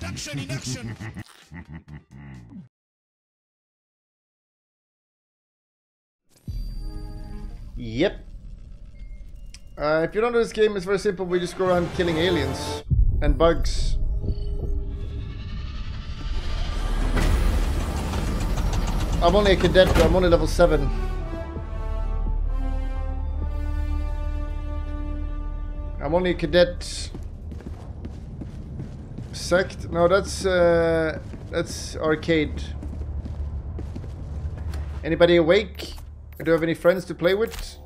Abduction in action! Yep. Uh, if you don't know this game, it's very simple. We just go around killing aliens and bugs. I'm only a cadet, I'm only level 7. I'm only a cadet. Sect? No, that's uh, that's arcade. Anybody awake? Do you have any friends to play with?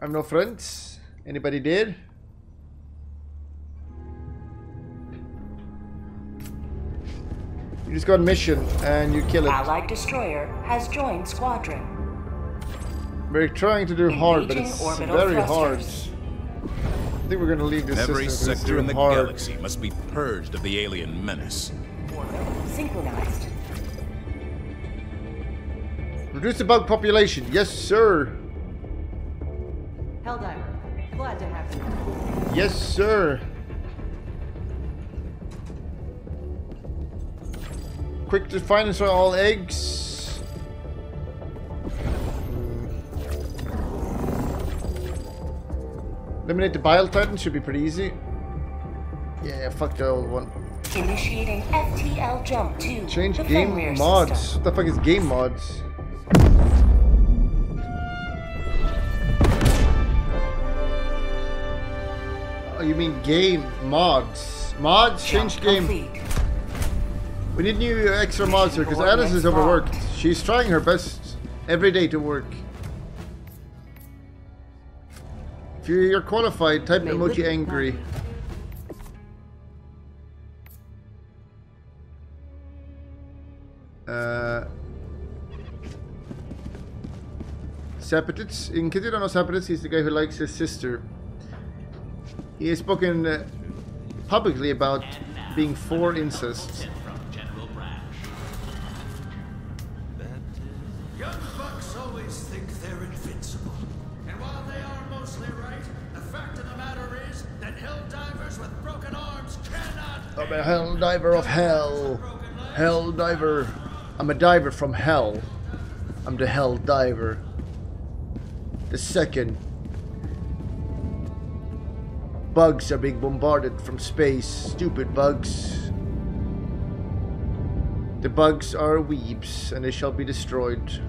I'm no friends. Anybody did? You just go on mission and you kill it. Allied destroyer has joined squadron. We're trying to do hard, but it's very hard. Thrusters. I think we're gonna leave this Every system 'cause it's sector in the hard. galaxy must be purged of the alien menace. Orbital synchronized. Reduce the bug population. Yes, sir. Helldiver, glad to have you. Yes, sir. Quick to find and all eggs. Eliminate the Bile Titan should be pretty easy. Yeah, fuck the old one. Initiating FTL jump to Change the game mods. system. What the fuck is game mods? Oh, you mean game mods? Mods? Change game. complete. We need new extra mods here because Alice is overworked. She's trying her best every day to work. If you're qualified, type May emoji angry. not. Uh. In case you don't know Sapetits, he's the guy who likes his sister. He has spoken uh, publicly about being for incest. I'm a hell diver of hell. Hell diver. I'm a diver from hell. I'm the hell diver. The second. Bugs are being bombarded from space. Stupid bugs. The bugs are weebs and they shall be destroyed.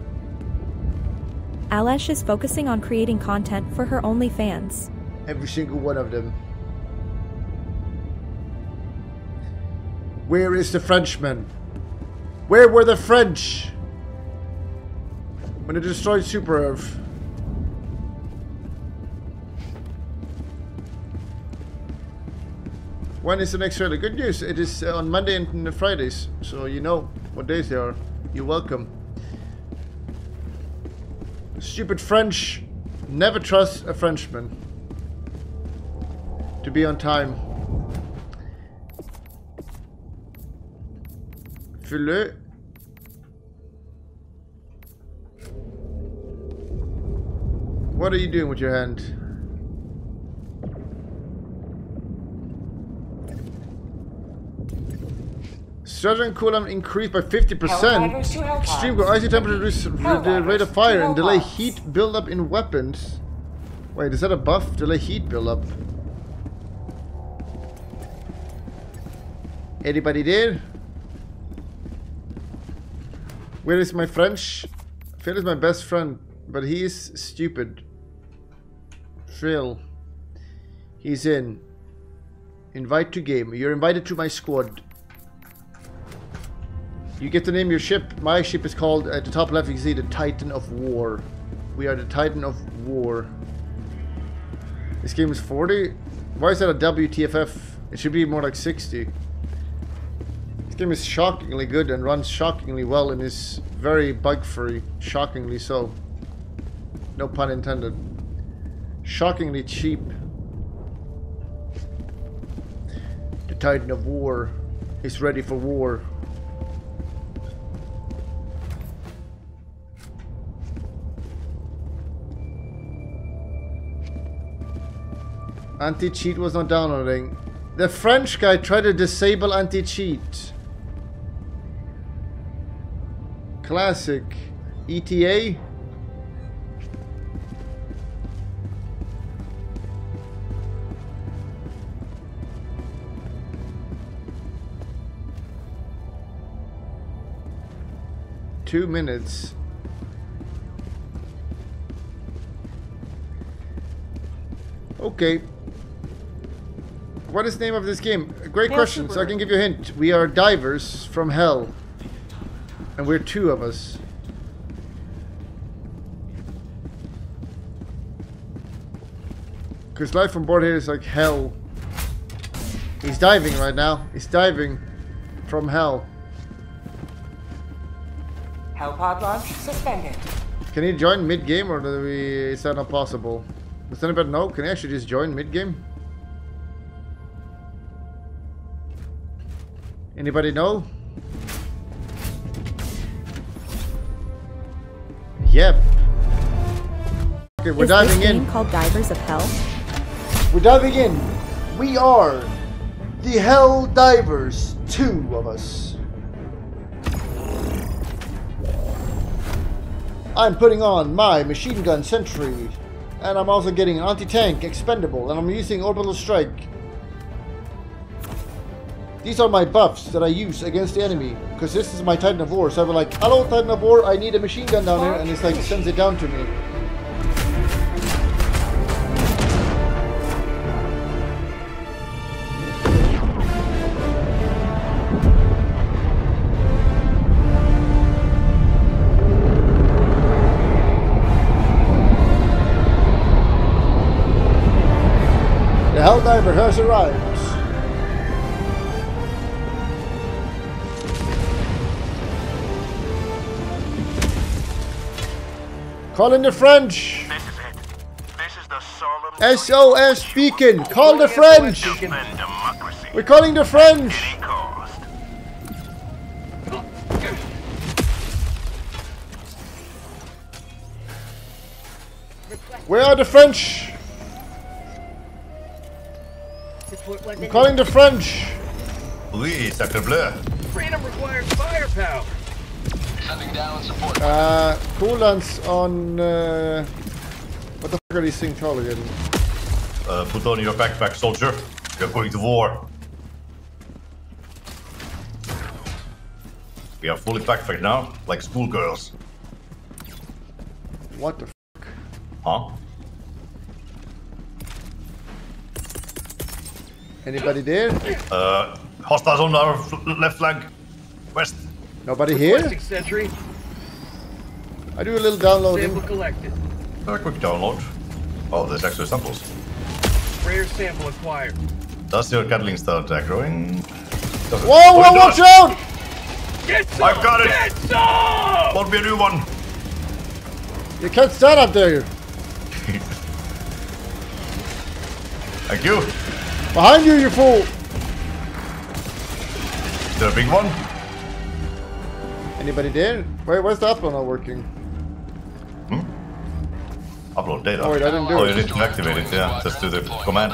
Alesh is focusing on creating content for her OnlyFans. Every single one of them. Where is the Frenchman? Where were the French? When they destroyed Super Earth. When is the next trailer? Good news, it is uh, on Monday and Fridays, so you know what days they are. You're welcome. Stupid French. Never trust a Frenchman. To be on time. Fylle. What are you doing with your hand? Surgeon cooldown increased by 50%. Helldivers to Hellpods. Extreme cool. Icy temperature reduce the rate of fire and delay heat buildup in weapons. Wait, is that a buff? Delay heat buildup. Anybody there? Where is my French? Phil is my best friend, but he is stupid. Phil. He's in. Invite to game. You're invited to my squad. You get to name your ship. My ship is called, at the top left you can see the Titan of War. We are the Titan of War. This game is 40? Why is that a WTFF? It should be more like 60. Game is shockingly good and runs shockingly well and is very bug free. Shockingly so. No pun intended. Shockingly cheap. The Titan of War is ready for war. Anti-cheat was not downloading. The French guy tried to disable anti-cheat. Classic. ETA? Two minutes. Okay. What is the name of this game? Great question, so I can give you a hint. We are divers from hell. And we're two of us. Because life on board here is like hell. He's diving right now. He's diving from hell. Hellpod launch suspended. Can he join mid-game or do we, is that not possible? Does anybody know? Can he actually just join mid-game? Anybody know? Yep. Okay, we're Is diving this in. called Divers of Hell? We're diving in. We are the Hell Divers. Two of us. I'm putting on my machine gun sentry. And I'm also getting an anti-tank expendable. And I'm using orbital strike. These are my buffs that I use against the enemy. Because this is my Titan of War. So I'm like, hello Titan of War, I need a machine gun down here. And it's like, sends it down to me. The Helldiver has arrived. Calling the French. This is it. This is the solemn SOS beacon. Call the French. We're calling the French. at any cost. Where are the French? I'm calling the French. Oui, sacre bleu. Freedom requires firepower. Uh, coolants on. Uh, what the fuck are these things called again? Uh, put on your backpack, soldier. You're going to war. We are fully packed right now, like schoolgirls. What the? fuck? Huh? Anybody there? Uh, hostiles on our left flank. West. Nobody here? Sentry. I do a little downloading. Sample collected. Uh, quick download. Oh, there's extra samples. Rare sample acquired. Does your Gatling start aggroing? Does it? Whoa, Oh, whoa, it watch does. out! Get some! I've got it. Get some! Won't be a new one. You can't stand up there. Thank you. Behind you, you fool! Is there a big one? Anybody there? Wait, where's the upload not working? Upload data. Oh, wait, I didn't do oh, it. you need to activate it, yeah. Just do the command.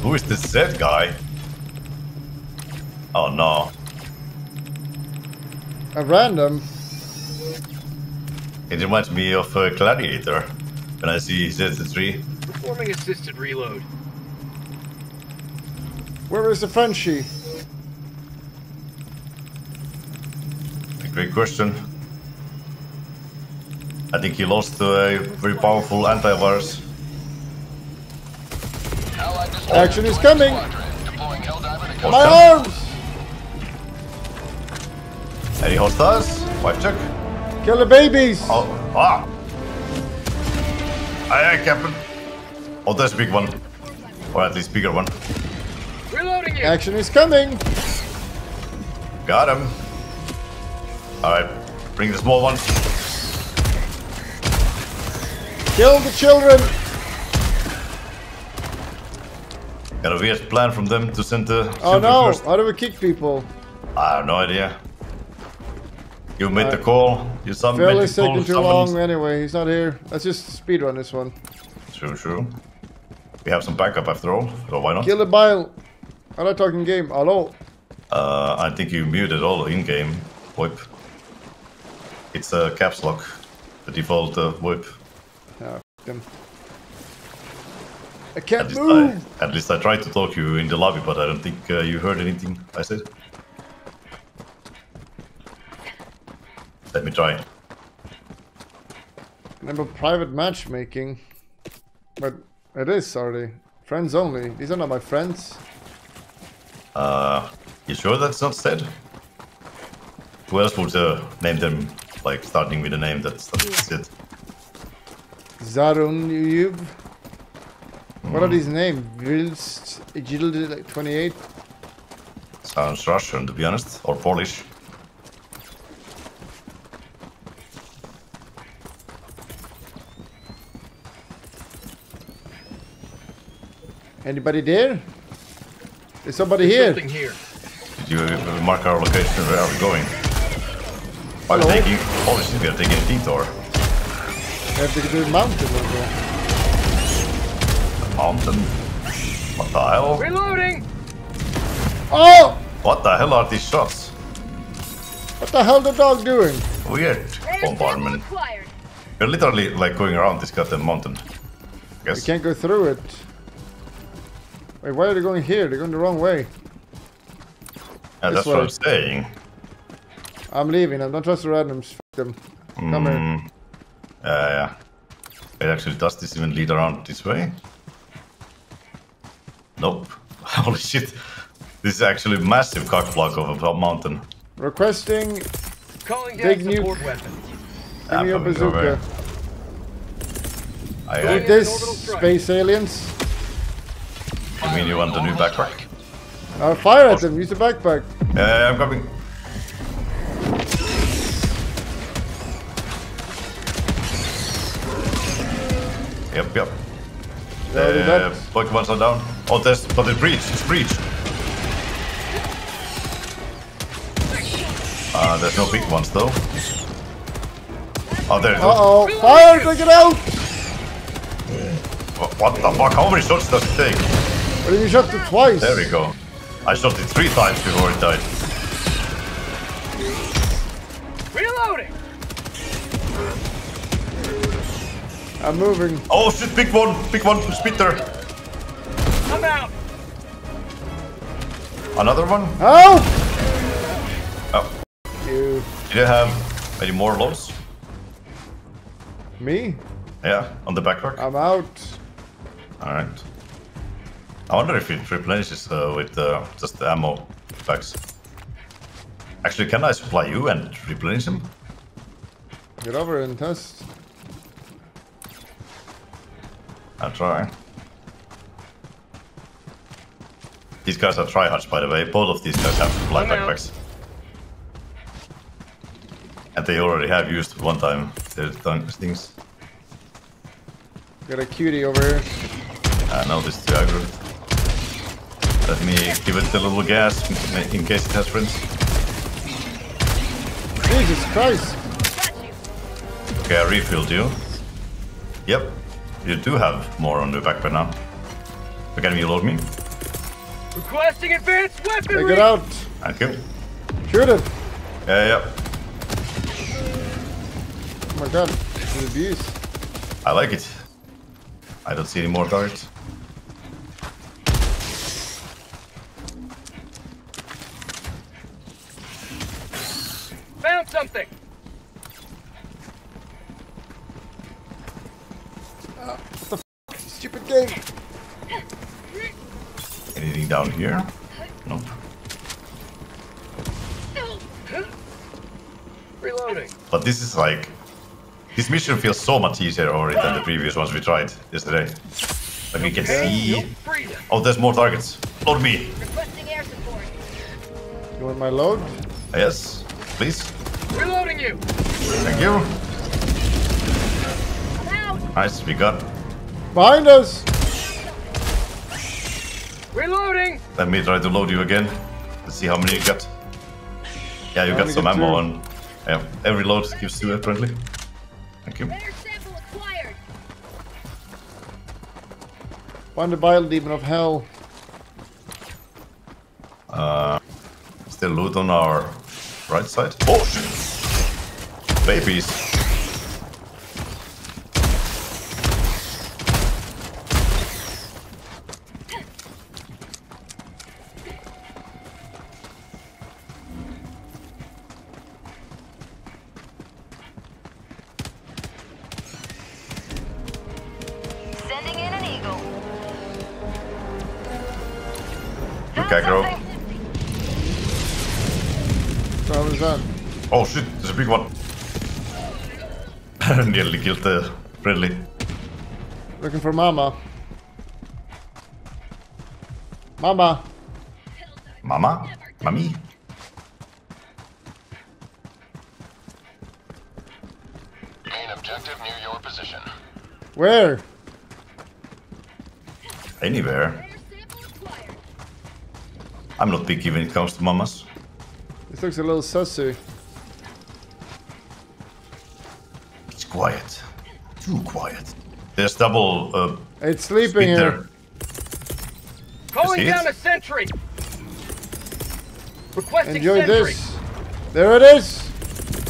Who is this Z guy? Oh no. At random. It reminds me of uh, Gladiator. When I see Z3. Performing assisted reload. Where is the Frenchie? Great question. I think he lost to a very powerful antivirus. Action is coming! My arms! Any hostiles? Wipe check. Kill the babies! Oh, ah! Aye, aye, Captain. Oh, there's a big one. Or at least bigger one. Reloading you! Action is coming! Got him. Alright, bring the small one. Kill the children! Got a weird plan from them to send the Oh no! first. How do we kick people? I have no idea. You made the call. You some made Fairly the call. taking too long anyway, he's not here. Let's just speedrun this one. True, true. We have some backup after all, so why not? Kill the bile. I'm not talking game. Hello. Uh, I think you muted all in-game whip. It's a caps lock, the default uh, whip. Them. I At can't least, move. I, at least I tried to talk you in the lobby, but I don't think uh, you heard anything I said. Let me try. Remember private matchmaking. But it is already. Friends only. These are not my friends. Uh, you sure that's not said? Who else would uh, name them, like starting with a name that's, that's it? Zarunyuv. What are these names? Vilst, Igild, like 28? Sounds Russian, to be honest, or Polish. Anybody there? Is somebody here? Something here. Did you uh, mark our location? Where are we going? Are we Hello? taking? Holy shit, we are taking a detour. I have to do the mountain over. Mountain. What the hell? Reloading! Oh! What the hell are these shots? What the hell the dog doing? Weird bombardment. We're literally like going around this goddamn mountain. We Guess. can't go through it. Wait, why are they going here? They're going the wrong way. Yeah, this that's what. I'm saying. I'm leaving. I don't trust the randoms. F them. Come here. Mm, yeah, yeah. Wait, actually, does this even lead around this way? Nope. Holy shit. This is actually a massive cock block of a mountain. Requesting Calling Big nuke. support weapon. give me your coming over. bazooka. I, With I, this, space aliens. I mean, you want the new backpack? Uh, fire at them. Use the backpack. Yeah, I'm coming. Yep, yep. Uh. Pokemons are down. Oh, there's, but it's breach. It's breach. Uh, there's no big ones though. Oh, there it is. Uh oh. Fire! Take it out! What the fuck? How many shots does it take? But you shot it twice. There we go. I shot it three times before it died. I'm moving. Oh shit, big one! Big one, spitter! I'm out! Another one? Help! Oh, You. did I have any more lows? Me? Yeah, on the backpack. I'm out. Alright. I wonder if it replenishes uh, with uh, just the ammo packs. Actually, can I supply you and replenish them? Get over and test. I'll try. These guys are tryhards, by the way. Both of these guys have supply I'm backpacks. And they already have used one time their th- things. Got a cutie over here. Ah, I know this too aggro. Let me give it a little gas in- in case it has friends. Jesus Christ. Okay, I refilled you. Yep, you do have more on the backpack now. So can you load me? Requesting advanced weaponry! Take it out. Thank you. Shoot it. Yeah, yeah. Oh my god. It's abuse. I like it. I don't see any more guards. Found something! Stupid game. Anything down here? Nope. Reloading. But this is like... This mission feels so much easier already than the previous ones we tried yesterday. Like we can see... Oh, there's more targets. Load me. Requesting air support. You want my load? Yes, please. Reloading you! Thank you. I'm out. Nice, we got... Behind us. Reloading! Let me try to load you again. Let's see how many you got. Yeah, you I got some got ammo two. on. Yeah, every load gives two apparently. Thank you. Rare sample acquired. Find the bile demon of hell. Uh, Still loot on our right side. Oh shit! Babies. Killed the eh, friendly. Looking for Mama. Mama. Mama? Mami? Main objective near your position. Where? Anywhere. I'm not picky when it comes to mamas. This looks a little sussy. Double uh, It's sleeping speed here. there. Calling see it? down a sentry. Requesting Enjoy sentry. this. There it is.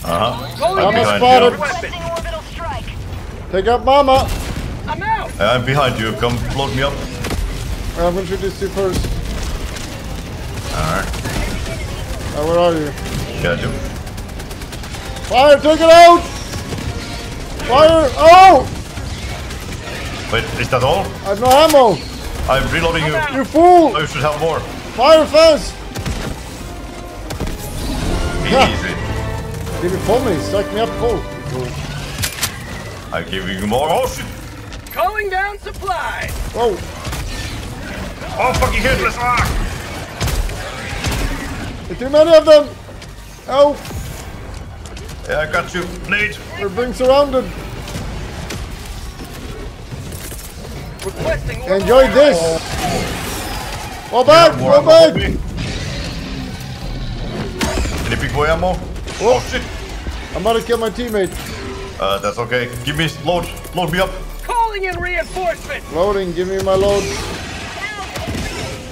Uh-huh. Calling I'm a a spotted. weapon. Requesting. Take out Mama. I'm out. Uh, I'm behind you. Come load me up. Uh, I'm gonna shoot these two first. Alright. Uh, where are you? Got you. Fire! Take it out! Fire! Oh! Wait, is that all? I have no ammo! I'm reloading you. You fool! I should have more. Fire fast! Easy. Give me full me. Stack me up full. Fool. I'm giving you more. Oh shit! Calling down supplies. Whoa! Oh fucking headless! Ah! There's too many of them! Oh! Yeah, I got you. Nate! We're being surrounded! Enjoy orbital this! Go back! More Go back! Any big boy ammo? Oh. Oh shit! I'm about to kill my teammate. Uh, that's okay. Give me load. Load me up. Calling in reinforcements. Loading, give me my load.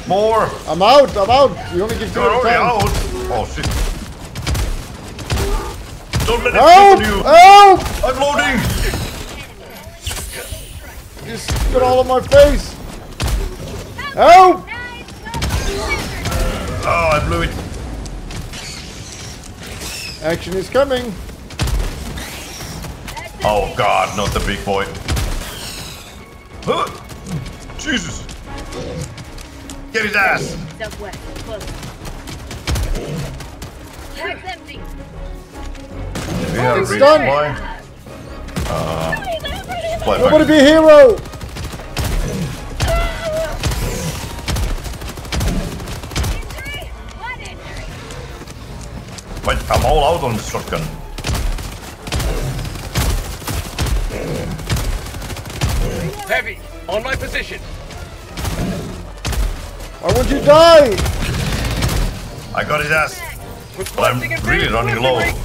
More. I'm out! I'm out! You only give two You're at a already time. out. Oh shit. Don't let it Help! slip on you. Help! I'm loading. You spit all on my face! Help! Oh, I blew it. Action is coming. Oh god, not the big boy. Huh. Jesus. Get his ass. Southwest. Close. Tag's empty. We have It's resupply. done. Nobody be a hero! Injury. Light. Wait, I'm all out on the shotgun. Heavy. On my position. Why won't you die? I got his ass. But I'm really running low. weaponry.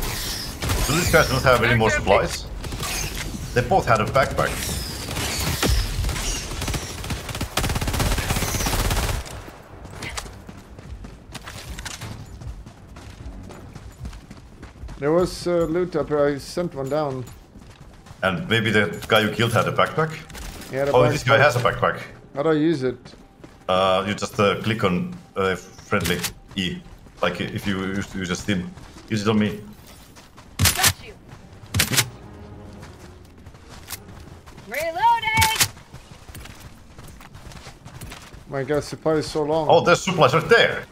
Do these guys not have any more supplies? They both had a backpack. There was uh, loot up here. I sent one down. And maybe the guy you killed had a backpack? He had a Oh, this guy has a backpack. How do I use it? Uh, you just uh, click on uh, friendly E. Like if you used to use a Steam. Use it on me. Got you. Reloading. My god, supply is so long. Oh, there's supplies right there.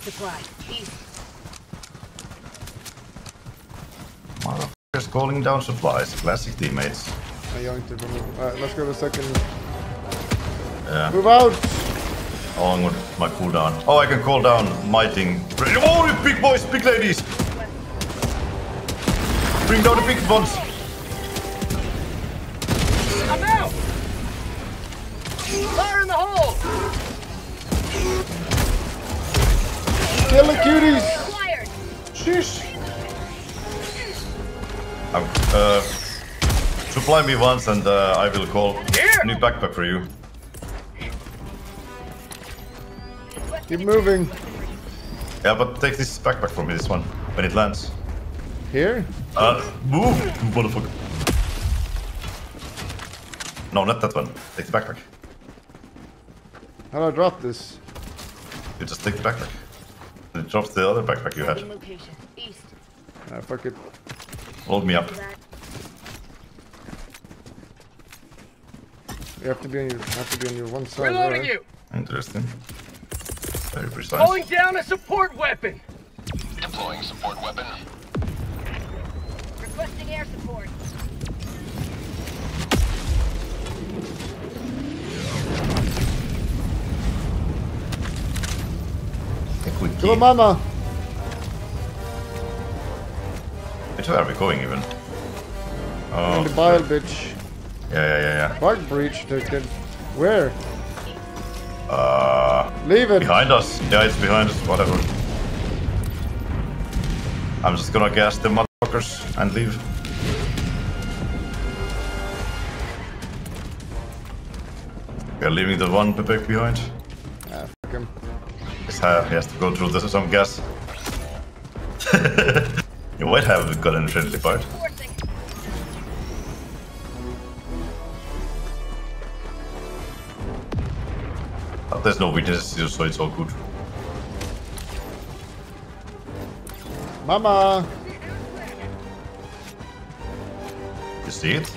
Supply. East. Motherfuckers calling down supplies. Classic teammates. I yoinked it from Alright, let's go to the second. Yeah. Move out! How long would my cooldown? Oh, I can call down my thing. Oh, you big boys, big ladies! Bring down the big ones! I'm out. Fire in the hole. Kill the cuties! Acquired. Sheesh. Um, uh, supply me once and uh, I will call Here. new backpack for you. Keep moving. Yeah, but take this backpack from me, this one, when it lands. Here? Uh, move, you motherfucker. No, not that one. Take the backpack. How do I drop this? You just take the backpack. And it drops the other backpack you had. Location. East. Ah, fuck it. Hold me up. You have to be on your have to be on your one side. Reloading right? you. Interesting. Very precise. Calling down a support weapon. Deploying support weapon. Go, key. mama! Which way are we going even? Oh. In the bile, bitch. yeah, yeah, yeah, yeah. Bug breach taken. Where? Uh, Leave it. behind us. Yeah, it's behind us. Whatever. I'm just gonna gas the motherfuckers and leave. We are leaving the one Pepek behind. Ah, fuck him. He's He has to go through this, some gas. you might have gotten friendly fire. Forcing. But there's no witnesses, so it's all good. Mama! You see it?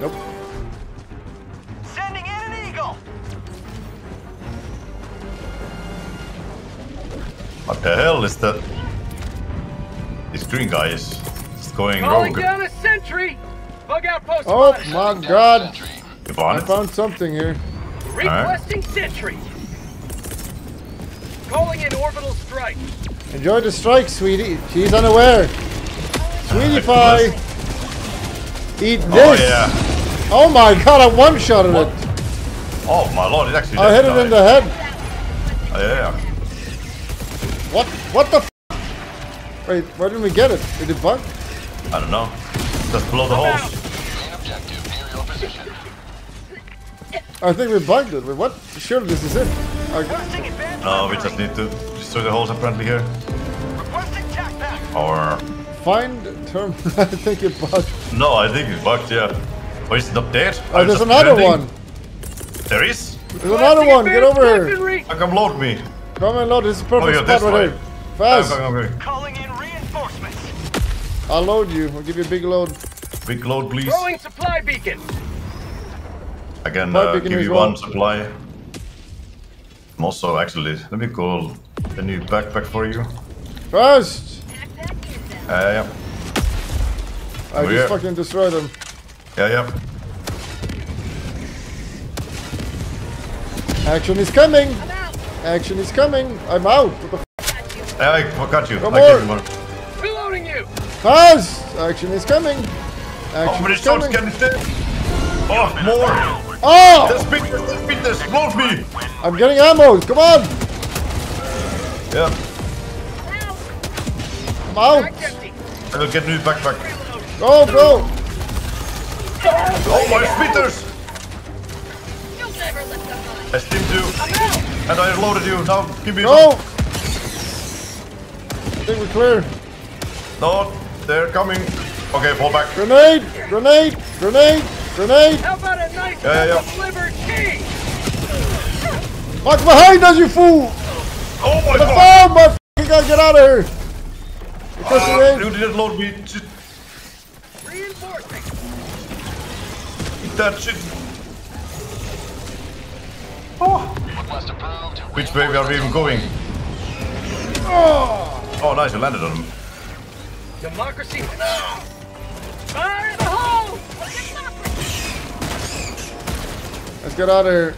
Nope. What the hell is that? This green guy is just going Calling rogue. down a sentry. Bug outpost. Oh spotted. my god! Sentry. You I it? found something here. Requesting sentry. Calling in orbital strike. Enjoy the strike, sweetie. She's unaware. Sweetie uh, pie! Eat oh, this! Oh yeah. Oh my god, I one-shotted What? it! Oh my lord, it actually I hit did it in the head! Oh, yeah, yeah. What? What the f- Wait, where didn't we get it? Did it bug? I don't know. Just below the out. holes. Main objective near your position. I think we bugged it. Wait, what? Surely this is it. I, Requesting advanced. No, we just need to destroy the holes apparently here. Requesting tac back. Or find term. I think it bugged. no, I think it bugged. Yeah. Or is it not dead? Oh, I'm there's another pretending. one. There is. There's another one. Get over here. Weaponry. Come load me? Come and load. This is a Oh, perfect spot this right way. here. Fast. Okay, okay. Calling in reinforcements. I'll load you. I'll give you a big load. Big load, please. Throwing supply beacon. I can uh, beacon give as you well. one supply. I'm also actually, let me call a new backpack for you. Fast. Pack that in Uh, yeah, I Over just here. fucking destroy them. yeah, yeah. Action is coming. I'm out. Action is coming. I'm out. What the f- Got you. I forgot you. Come I gave on. you one. Reloading you. Fast. Action is coming. How Action many is shots coming. can it? Oh, more! Oh! Let's beat this, let's beat this, load me! I'm getting ammo. Come on. Yeah, I'm out. I will get new backpack. Go, go. Oh, my speeders! You'll never lift a foot. I steamed you, and I loaded you. Now, give me Go. some. I think we're clear. No, they're coming. Okay, fall back. Grenade. Grenade. Grenade. Grenade. How about a nice Yeah, yeah, cup of liberty? Fuck behind us, you fool. Oh my The god! phone, my fucking god, get out of here! Because Uh, you didn't load me. Shit, Reinforcing. eat that shit. Request approved. Which way are we even going? Oh, oh nice, you landed on him. Democracy. Fire in the hole. let's get out of here.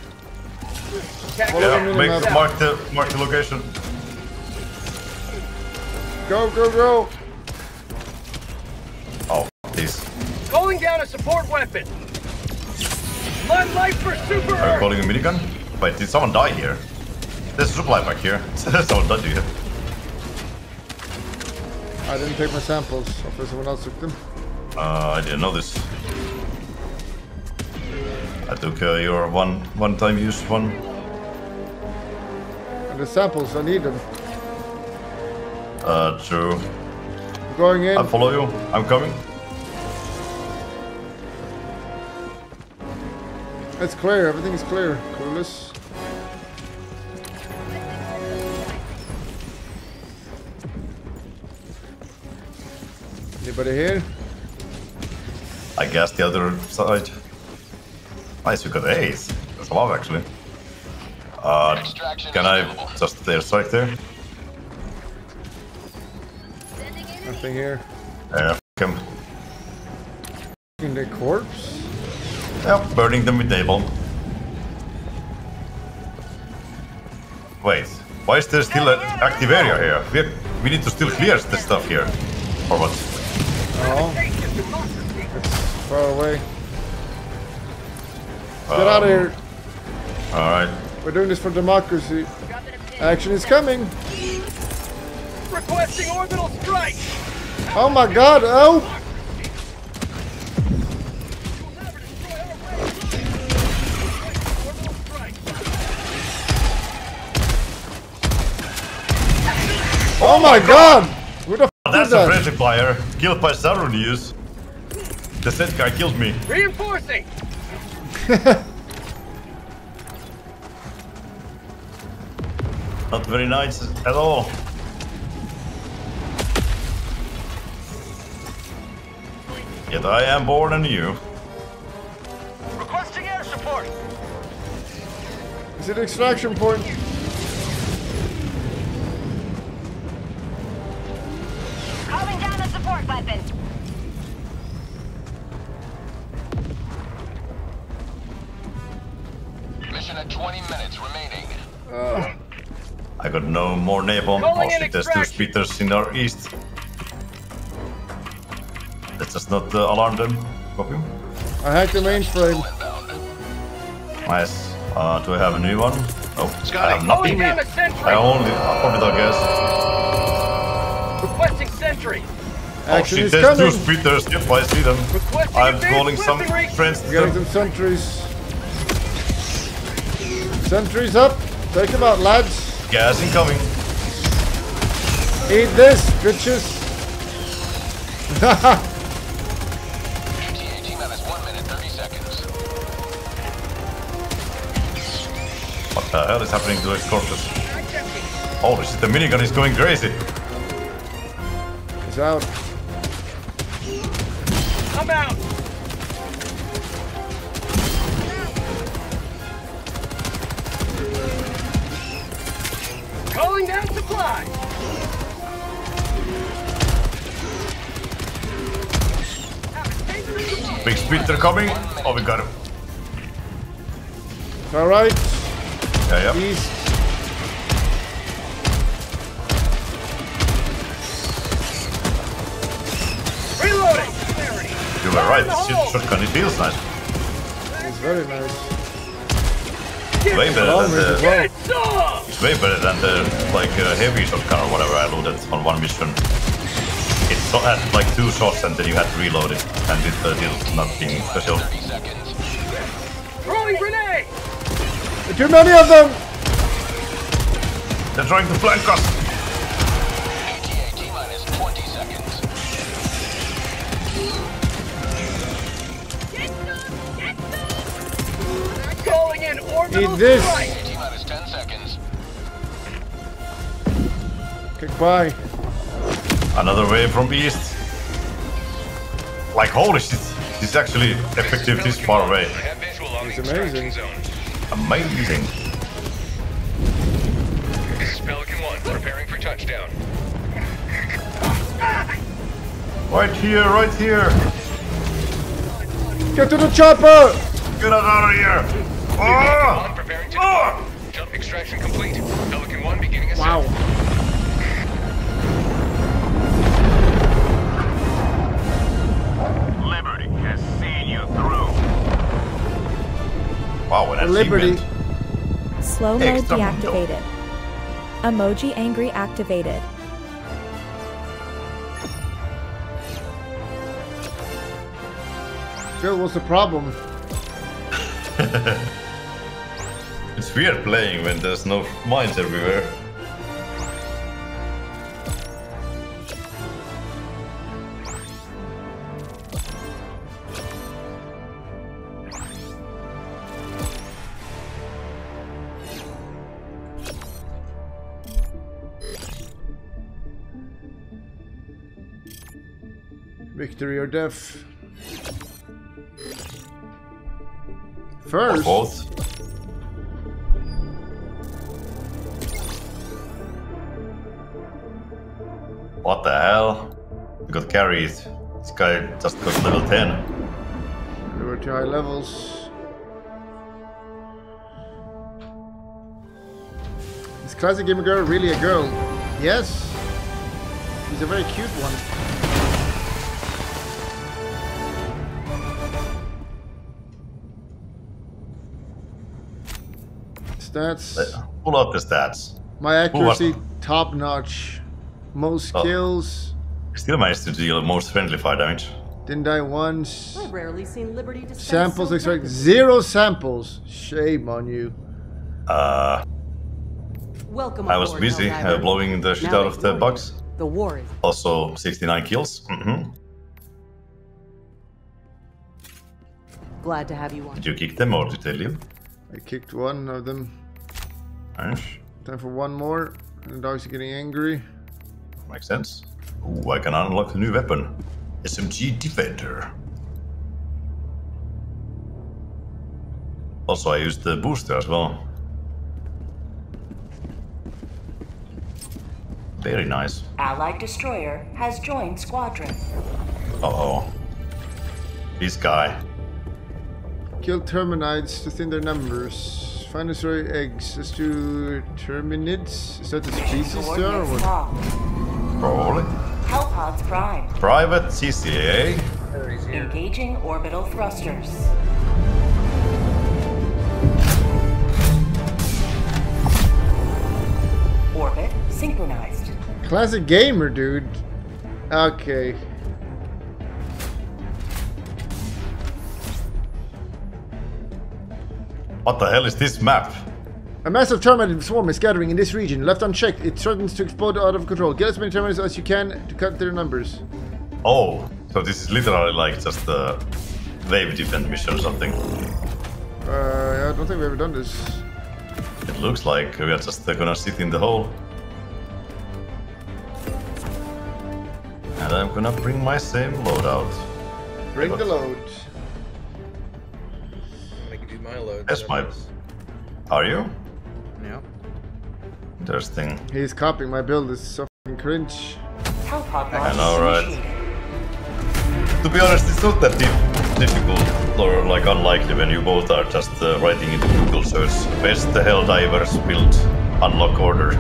Yeah, make, mark the mark the location. Go, go, go. Oh, please. Calling down a support weapon. Blood light for Super Are you calling a minigun? Wait, did someone die here? There's a supply back here. someone died you. I didn't take my samples. Hopefully someone else took them. Uh, I didn't know this. I took uh, your one one time use one. And the samples, I need them. Uh, true. Going in. I follow you. I'm coming. It's clear. Everything is clear. Clueless. Anybody here? I guess the other side. Nice, you got A's. That's a lot, actually. Uh, can I available. just airstrike there? Nothing here. Yeah, f him. In the corpse? Yeah, burning them with napalm. Wait, why is there still an active area here? We, we need to still clear this stuff here. Or what? Oh, it's far away. Get out of um, here. Alright. We're doing this for democracy. Action is coming. Requesting orbital strike! Oh my god, oh! Oh my god! Who That's a that? friendly fire. Killed by Sauron use. The set guy killed me. Reinforcing! Not very nice at all. Yet I am born anew. Requesting air support! Is it extraction point? Calling down a support weapon. Mission at 20 minutes remaining. I got no more napalm. Calling Oh in shit, there's two extraction. speeders in our east. Let's just not uh, alarm them. Copy. I hacked the mainframe. Nice. Uh, do I have a new one? Oh, I have Calling nothing. down a sentry! I only orbital gas. Requesting sentry! Oh Action shit, is there's two coming. speeders. Yep, I see them. Requesting I'm calling some weaponry. friends to Getting them. some sentries. Sentries up. Take them out, lads. Gas incoming. Eat this, bitches. TAT minus 1 minute 30 seconds. What the hell is happening to Escortus? Holy shit, the minigun is going crazy. He's out. I'm out! Calling down supply! Big speeder coming. Oh, we got him. All right. Yeah, yeah. East. You right. This shotgun, it feels nice. It's very nice. Way better than the, well. It's way better than the like uh, heavy shotgun or whatever I loaded on one mission. It so- had like two shots and then you had to reload it, and it uh, did nothing special. 30 seconds. Throwing grenade! Too many of them. They're trying to flank us. In orbital Eat this. strike! TAT minus 10 seconds. Kick by. Another wave from east. Like holy shit, this is actually effective this far away. have visual on It's amazing. Amazing. This is Pelican 1, preparing for touchdown. Right here, right here. Get to the chopper. Get out of here. Ah! preparing to Ah! Jump extraction complete. Pelican 1 beginning ascent. Wow. Liberty has seen you through. Wow, an Liberty. Slow mode Extra mundo. deactivated. Emoji angry activated. Still, what's the problem? Weird playing when there's no mines everywhere. Victory or death. First, Both. What the hell? We got carried. This guy just got level 10. we were to high levels. Is classic gamer girl really a girl? Yes. She's a very cute one. Stats. Pull out the stats. My accuracy top notch. Most Oh. kills. Still managed to deal most friendly fire damage. Didn't die once. I've rarely seen Liberty dispense Samples so extract zero samples. Shame on you. Uh, Welcome I was aboard, busy uh, blowing the shit Now out of the ignore bugs. The war is Also, 69 kills. Mm -hmm. glad to have you on. Did you kick them or did they leave? I kicked one of them. Nice. Time for one more. And the dogs are getting angry. Makes sense. Ooh, I can unlock a new weapon. SMG Defender. Also, I used the booster as well. Very nice. Allied destroyer has joined squadron. Uh oh. This guy. Kill Terminids to thin their numbers. Find and destroy eggs. Let's do terminids. Is that the species there or Coordinates what? Locked. Probably. Hellpods prime. Private CCA. Engaging orbital thrusters. Orbit synchronized. Classic gamer, dude. Okay. What the hell is this map? A massive termite swarm is gathering in this region. Left unchecked, it threatens to explode out of control. Get as many Terminids as you can to cut their numbers. Oh, so this is literally like just a wave defense mission or something. Uh, I don't think we've ever done this. It looks like we are just uh, gonna sit in the hole. And I'm gonna bring my same loadout. Bring the load. I can do my load. That's my. Are you? Yeah. Interesting. He's copying my build. This is so fucking cringe. Hellpod I know, right? To be honest, it's not that dif- difficult or like unlikely when you both are just uh, writing into Google search best the Helldivers build unlock order.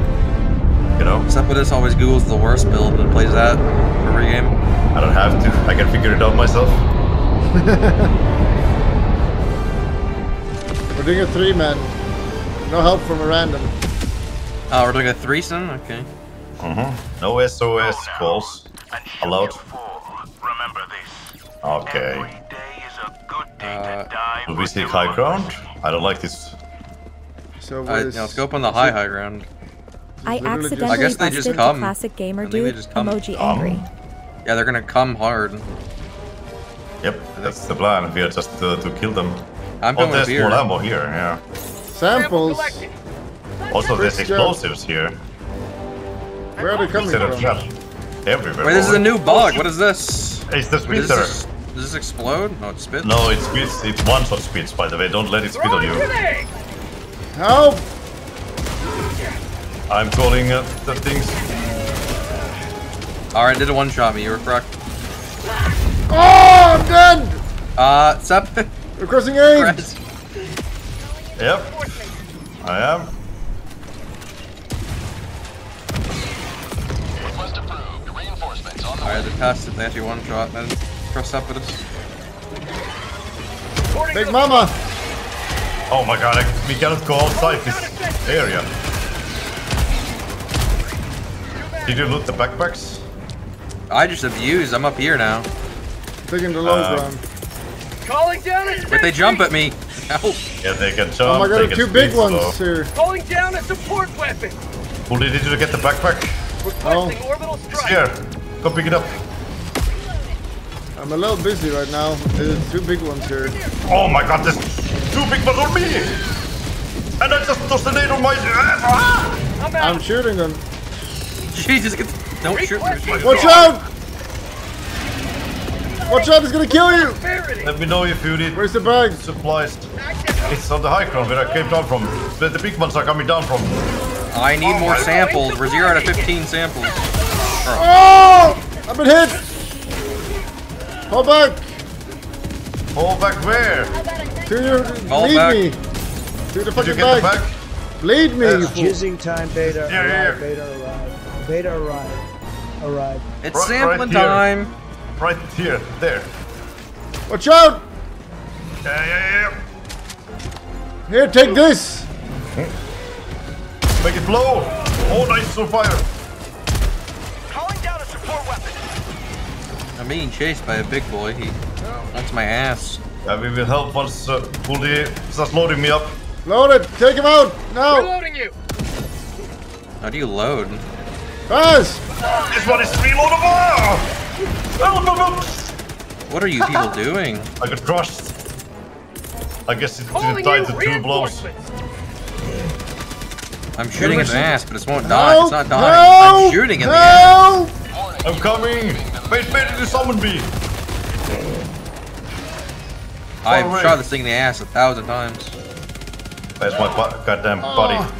You know? Except for this always Googles the worst build and plays that every game. I don't have to. I can figure it out myself. We're doing a three man. No help from a random. Oh, we're doing a threesome? Okay. Mm-hmm. No SOS calls allowed. Remember this. Okay. Day is a good day Uh, to Do we with seek high ground? I don't like this. So what I, is- yeah, let's go up on the high high ground. I accidentally I guess they just busted the classic gamer I think they dude just come. emoji Come. angry. Yeah, they're gonna come hard. Yep, that's the plan. We are just uh, to kill them. I'm Oh, going there's beer. more ammo here. Yeah. Samples. Also, there's explosives here. Where are they coming Instead from? trap. Everywhere. Wait, this is a new bug. What is this? It's the Wait, does spitter. this, does this explode? No, it spits. No, it spits. It one shot spits. By the way, don't let it spit on you. Help! I'm calling uh, the things. Alright, did a one shot me. You were correct. Oh, I'm dead! Uh, Sep. We're crossing aim! Press. Yep. I am. Alright, they passed it. They actually one shot. Then cross up with us. Big Mama! Oh my god, I, we cannot go outside this area. Did you loot the backpacks? I just abused. I'm up here now. Taking the low Uh, ground. Calling down a But they jump at me. Ow. Yeah, they can jump. Oh my god, they there are can two big ones so- here. Calling down a support weapon. Who did you get the backpack? Requesting orbital strike. here. Go pick it up. I'm a little busy right now. There's two big ones here. Oh my god, there's two big ones on me! And I just tossed a nade on my Ah! I'm I'm shooting them. Jesus, don't shoot me. Watch out! Watch out, it's gonna kill you! Let me know if you need Where's the bag? supplies. It's on the high ground where I came down from. Where the big ones are coming down from. I need more samples. We're zero out of 15 samples. Oh! I've been hit! Fall back! Fall back where? To your... Fall lead back. me! To the fucking get the bag! back? Lead me, you Yes. fool! Using time, Beta. Yeah, yeah, arrive, yeah. Beta arrive. Beta arrive. Arrive. It's Right- sampling right here. time. Right here. There. Watch out! Yeah, yeah, yeah. Here, take this! Make it blow. Oh, nice on fire. Calling down a support weapon. I'm being chased by a big boy. He wants my ass. Yeah, we will help once uh, Puldi starts loading me up. Load it! Take him out! Now! Reloading you. How do you load? Fast! This one is reloadable! Oh, no, no. What are you people doing? I got crushed. I guess it Calling didn't die you to two blows. I'm shooting his ass, but it won't die. Help! It's not dying. I'm shooting in the ass. I'm coming! Wait, wait, you summon me! I've away. shot this thing in the ass a thousand times. Where's my bu- goddamn body?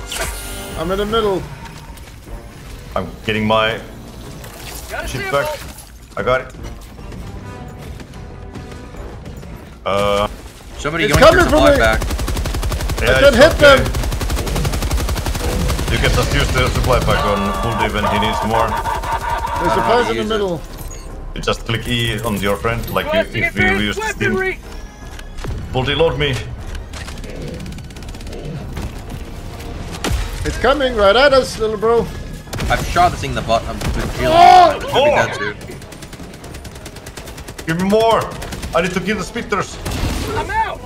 I'm in the middle. I'm getting my shit sample. back. I got it. Uh, Somebody It's yoink your coming for supply me. back. yeah, I can hit okay. them! You can just use the supply pack on Puldi when he needs more. There's how supplies in the use it. middle. You just click E on your friend, like you, if you use advanced Steam. weaponry. Puldi, load me. It's coming right at us, little bro. I've shot this thing in the butt. I'm been feeling Oh! it. Should be dead soon. Give me more! I need to kill the spitters. I'm out.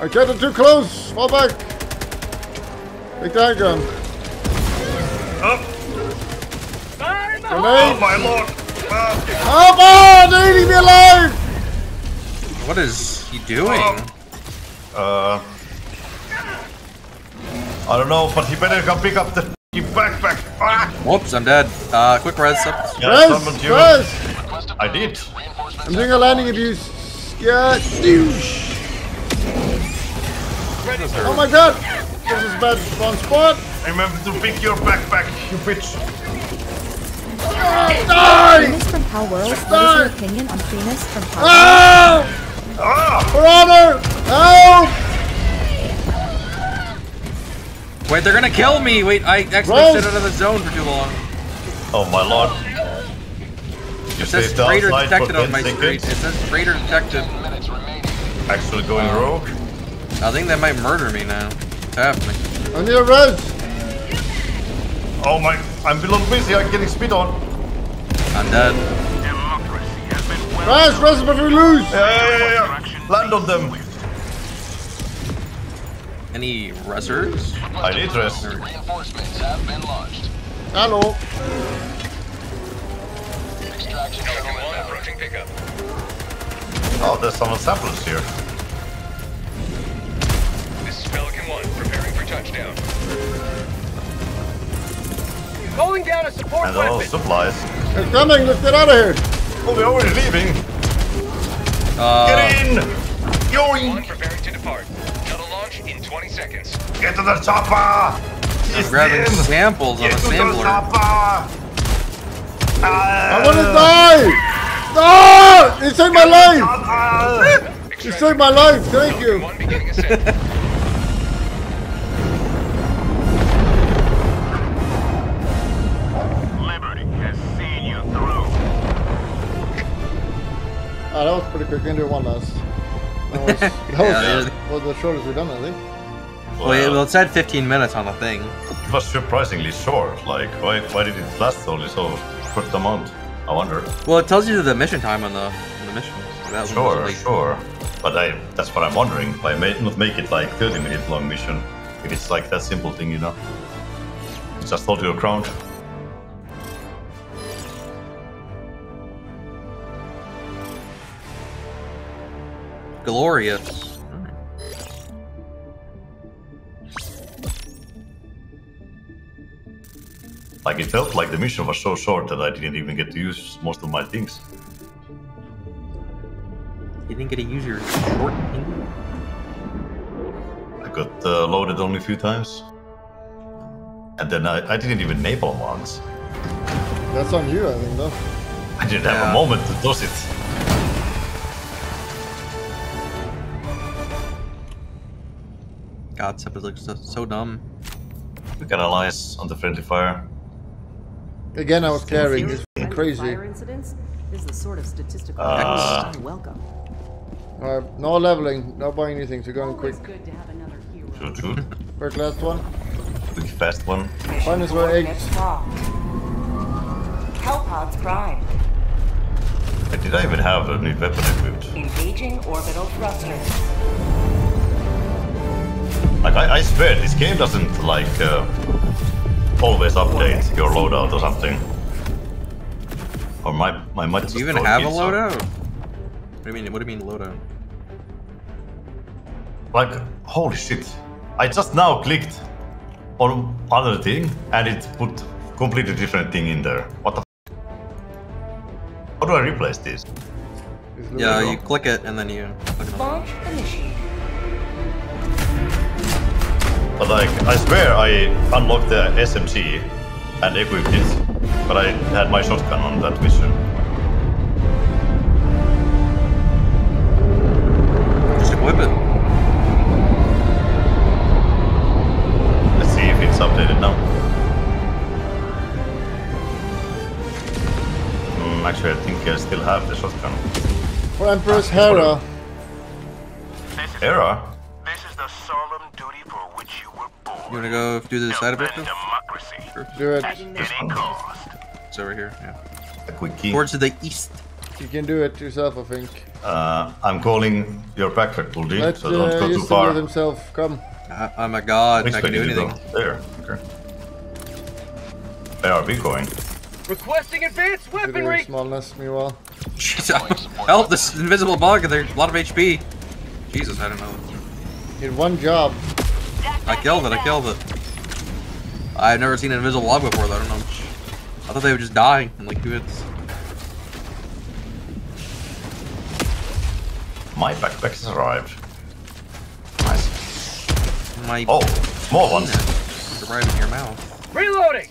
I get it too close. Fall back. Take the handgun. Up! I'm. Oh my lord! Ah. Oh, they're eating me alive! What is he doing? Uh, I don't know, but he better come pick up the f***ing backpack. Ah! Whoops, I'm dead. Uh, quick res. up. Yeah, Press, summoned you. press. I did. I'm doing a landing abuse. Yeah, douche. Oh my god! This is bad spawn spot. Remember to pick your backpack, you bitch. Die! Venus from Palworld, what is Die! your opinion on Venus from Palworld? Ah! Ah! For honor! Help! Wait, they're gonna kill me. Wait, I actually Run. sit out of the zone for too long. Oh my lord. You It says stayed traitor detected on my screen. It seconds. says traitor detected. Actually going uh, rogue. I think they might murder me now. What's happening? I need a res. Oh my, I'm below busy, I'm getting speed on. I'm dead. Res, res before we lose. Yeah, yeah, yeah, yeah. Land on them. Any resers? I need rest. Reinforcements have been launched. Hello. Extraction shuttle inbound. Approaching pickup. Oh, there's some samples here. This is Pelican One, preparing for touchdown. Calling down a support And all weapon. supplies. It's coming. Let's get out of here. Oh, we're already leaving. Uh, Get in! Yoink! One Yoink! preparing to depart. Shuttle launch in 20 seconds. Get to the chopper! I'm grabbing samples on Get a to the sampler. Chopper! I want to die. No! You saved my life. life! You saved my life. Thank you. One. Liberty has seen you through. Ah, that was pretty quick. Ender one last. That was, that was, Yeah, was the shortest we've done, I think. Well, it, well, it said 15 minutes on the thing. It was surprisingly short. Like, why, why did it last only so short amount? I wonder. Well, it tells you the mission time on the on the mission. So Sure, sure. But I, that's what I'm wondering. Why may not make it like 30 minute long mission? If it's like that simple thing, you know? Just hold your ground. Glorious. Like it felt like the mission was so short that I didn't even get to use most of my things. You didn't get to use your short thing? I got uh, loaded only a few times. And then I, I didn't even napalm once. That's on you, I think, though. I didn't have a moment to toss it. God, Seppa looks so, so dumb. We got allies on the friendly fire. Again, I was carrying. This Friendly crazy. Fire incidents is the sort of statistical Uh. uh, welcome. No leveling, no buying anything, so going quick. Always good to have another hero. Shoot, shoot. Where's the last one? Quick, fast one. Find us where eggs. Coordinates locked. Hellpods prime. Uh, Did I even have a new weapon equipped? Engaging orbital thrusters. Like, I, I swear, this game doesn't, like, uh, always update your loadout or something. Or my, my might Do you even have a loadout? What do you mean? What do you mean loadout? Like, holy shit. I just now clicked on other thing and it put completely different thing in there. What the f- How do I replace this? Yeah, you click it and then you. Click it on. Launch initiated. But like, I swear I unlocked the SMG and equipped it, but I had my shotgun on that mission. Just equip it. Let's see if it's updated now. Hmm, actually, I think I still have the shotgun. For Empress Hera. Era? This is the solemn You wanna go do the side Defend objective? democracy. Sure. Do it. At any cost. It's over here. Yeah. A quick key. Towards the east. You can do it yourself, I think. Uh, I'm calling your backpack, Buldy, Let so don't uh, go too Justin far. with himself. Come. I, I'm a god. Which I can do anything. There. Okay. Where are we going? Requesting advanced Do the weaponry. small nest meanwhile. Jesus. Help! This invisible bug. There's a lot of HP. Jesus, I don't know. Did one job. I killed it. I killed it. I've never seen an invisible log before. Though. I don't know. I thought they would just die in like two hits. My backpack has arrived. Nice. My Oh, small ones. penis right in your mouth. Reloading.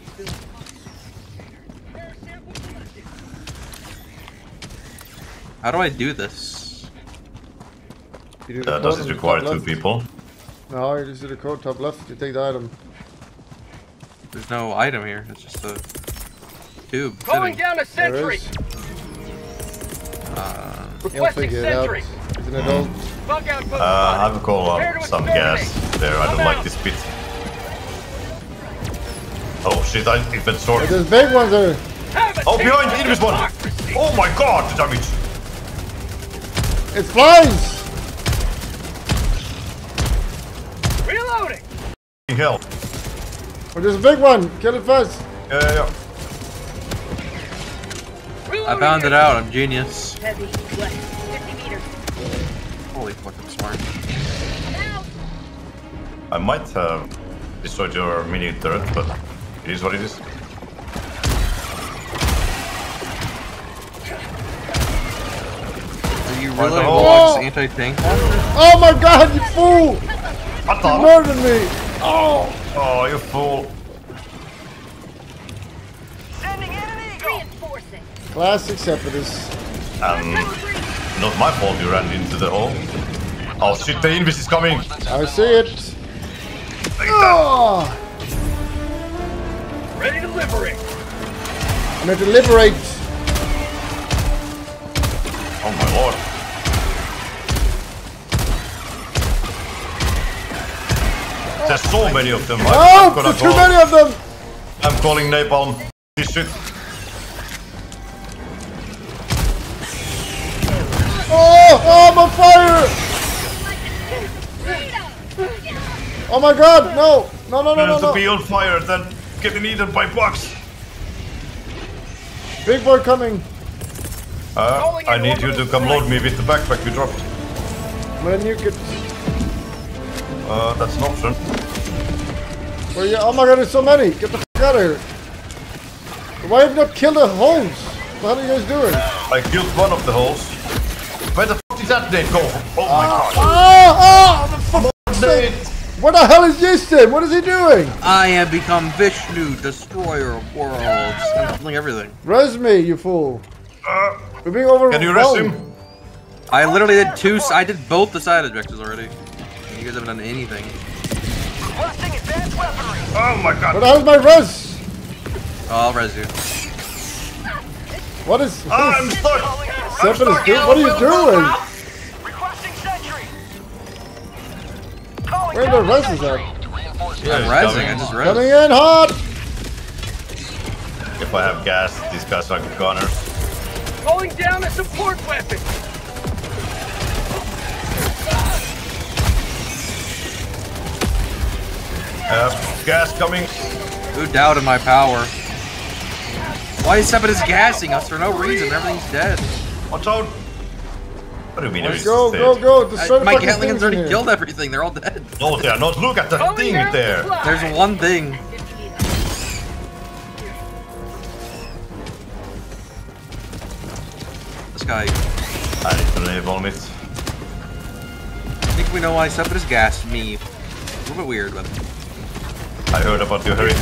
How do I do this? You Uh, does code it require two people? No, you just do the code top left. You take the item. There's no item here. It's just a tube. Calling sitting. down a There sentry. is. Uh, You'll Requesting figure it out. sentry. He's an adult. Bug outpost. Uh, I have a call Prepare on some gas there. I don't I'm like this bit. Oh shit, I it went short. But there's big ones there. Oh, behind of Invis one! Oh my god, the damage! It flies! Hell. Oh, there's a big one. Kill it first! Yeah, yeah, yeah. I found it out. I'm genius. Heavy, west, 50 meters. Holy fucking smart. I might have destroyed your mini turret, but it is what it is. Are you What really the- watch Oh! anti-tank? Oh my god, you fool! What You the? murdered me! Oh! Oh, you fool. Sending in an eagle. Reinforcing. Classic Separatist. Um, not my fault you ran into the hole. Oh shit, the Invis is coming! I see it. Oh! Ready to liberate. I'm going to liberate. Oh my lord. There's so many of them. Oh, gonna there's too call- many of them! I'm calling napalm. This shit. Oh! Oh, I'm on fire! Oh my god, no! No, no, no, Better no, to be on fire than getting eaten by bugs. Big boy coming. Uh, I need you to come load me with the backpack you dropped. When you get... Uh, that's an option. Where you... Oh my god, there's so many! Get the f out of here! Why have you not killed the holes? What are you guys doing? I killed one of the holes. Where the f did that nade go? Oh my god. Oh, oh, for f***'s sake. What the hell is this then? What is he doing? I have become Vishnu, destroyer of worlds. I'm killing everything. Res me, you fool. Uh, We're being over. Can you rest him? I literally did two. I did both the side objectives already. You guys haven't done anything. Oh my god. What the hell is my res? Oh, I'll res you. What is... Ah, I'm stuck. Seven is doing? What are you doing? Where the res is at? Yeah, I'm resing. I just res. Coming in hot! If I have gas, these guys are gunners. Calling down a support weapon. Uh, gas coming. Who doubted my power? Why is Sepid is gassing us for no reason? Everything's dead. Watch out. What do you mean Let's everything's go, dead? go, go! Destroy the my fucking Gatling things already here. killed everything. They're all dead. No, they are not. Look at that thing there. There's one thing. This guy. I need to label it. I think we know why Sepid is gassed me. A little bit weird, but I heard about your heritage.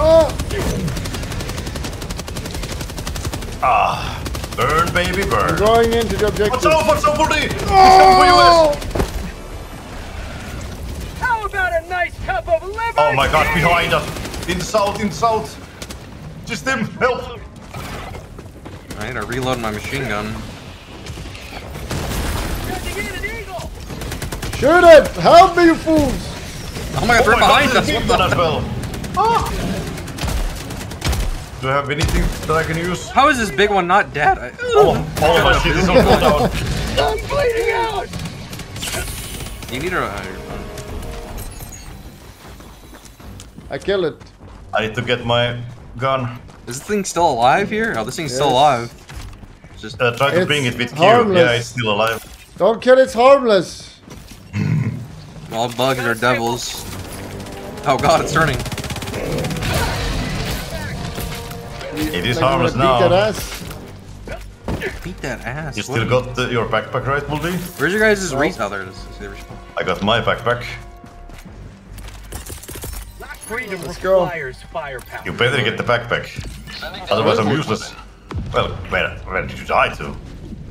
Oh, Ah, burn, baby, I'm burn. going into the objective. Watch out, watch out, buddy! Coming Oh! for you, How about a nice cup of liver? Oh my god, behind us! In south, in south! Just him, help! I need to reload my machine gun. Shoot it! Help me, you fools! Oh my god, Oh right my behind god, us! there's What the? as well. Do I have anything that I can use? How is this big one not dead? I, All, all of my shit is on cooldown. I'm bleeding out. You need a. Uh, I kill it. I need to get my gun. is this thing still alive here? Oh, this thing's still alive. Just. Uh, try to It's bring it with Q. harmless. Yeah, it's still alive. Don't kill it, it's harmless. All bugs are devils. Oh god, it's turning. It is Like, I'm harmless gonna beat that ass. Beat that ass. You still got the, your backpack, right, Muldy? Where's your guys' re- Oh, there it is. Respawn. I got my backpack. Freedom Let's go. firepower. You better get the backpack. Otherwise I'm useless. Well, where, where did you die to?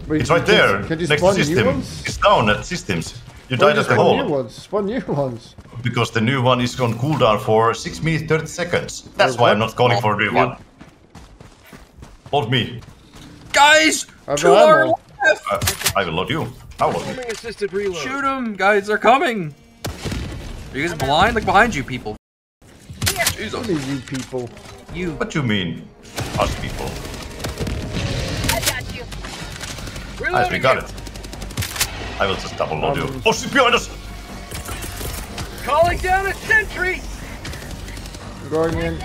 Wait, It's right there, next to new system. ones? It's down at systems. You died at the spawn new hole. ones? Spawn new ones. Because the new one is on cooldown for 6 minutes 30 seconds. That's Wait, why I'm not calling for a new Yeah. one. Hold me. Guys! I have Two are ammo. left! Uh, I will load you. I'll load you. Assisted reload. Shoot them! Guys, they're coming! Are you guys blind? Look behind you, people. Jesus. What are you people? You. What you mean? Us people. I got you. Nice, we Reloading got it. it. I will just double load you. Um, Oh, she's behind us! Calling down a sentry. I'm going in.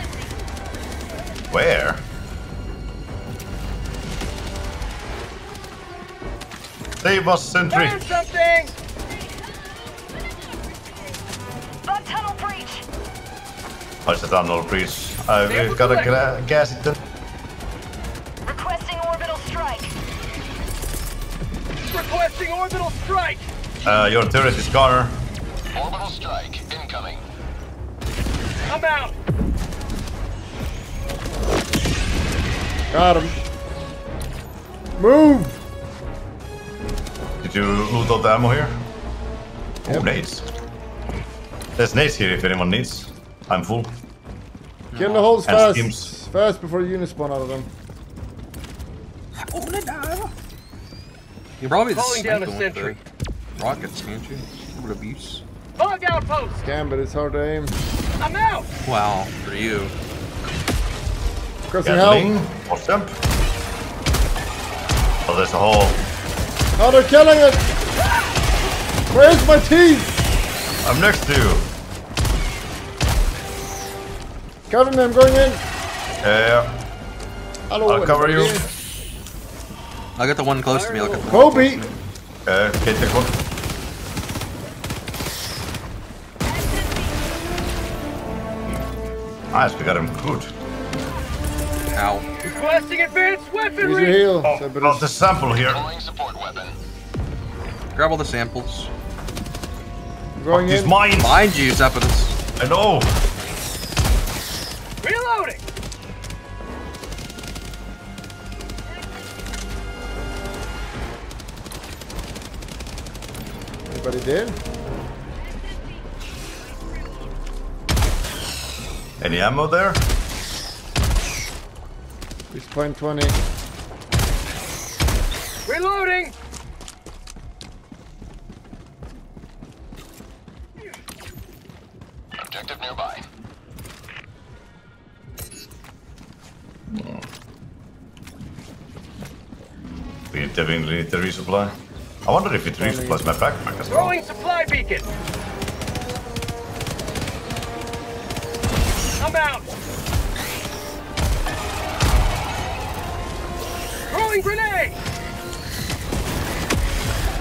Where? Save us, sentry! Found something. Bug tunnel breach. I said tunnel breach. I've got a gas it. Requesting orbital strike. Requesting orbital strike. Uh, your turret is gone. Orbital strike incoming. I'm out. Got him. Move! Did you loot all the ammo here? Oh, Yep. nades. There's nades here if anyone needs. I'm full. Kill the holes And fast. schemes. Fast before units spawn out of them. You probably just Calling down snipe a them with sentry. rockets, can't you? What abuse. Bug outpost. Scam, but it's hard to aim. I'm out. Wow, for you. Crossing help. Gatling. Watch them. Oh, there's a hole. Oh, they're killing it! Where's my teeth? I'm next to you. Cover me, I'm going in. Yeah. Hello, I'll cover you. everybody. I'll get the one close to me. I'll get the Kobe! Okay, okay, take one. Nice, we got him good. Ow. Requesting advanced Here's weaponry. your heal. Oh, Cerberus. Oh, got the sample here. Grab all the samples. going He's in. mine. Mind you, Zephyrus. I know. Anybody there? Any ammo there? It's point 20. Reloading. Objective nearby. Hmm. We definitely need the resupply. I wonder if it resupplies my backpack as well. Throwing supply beacon. I'm out. Throwing grenade.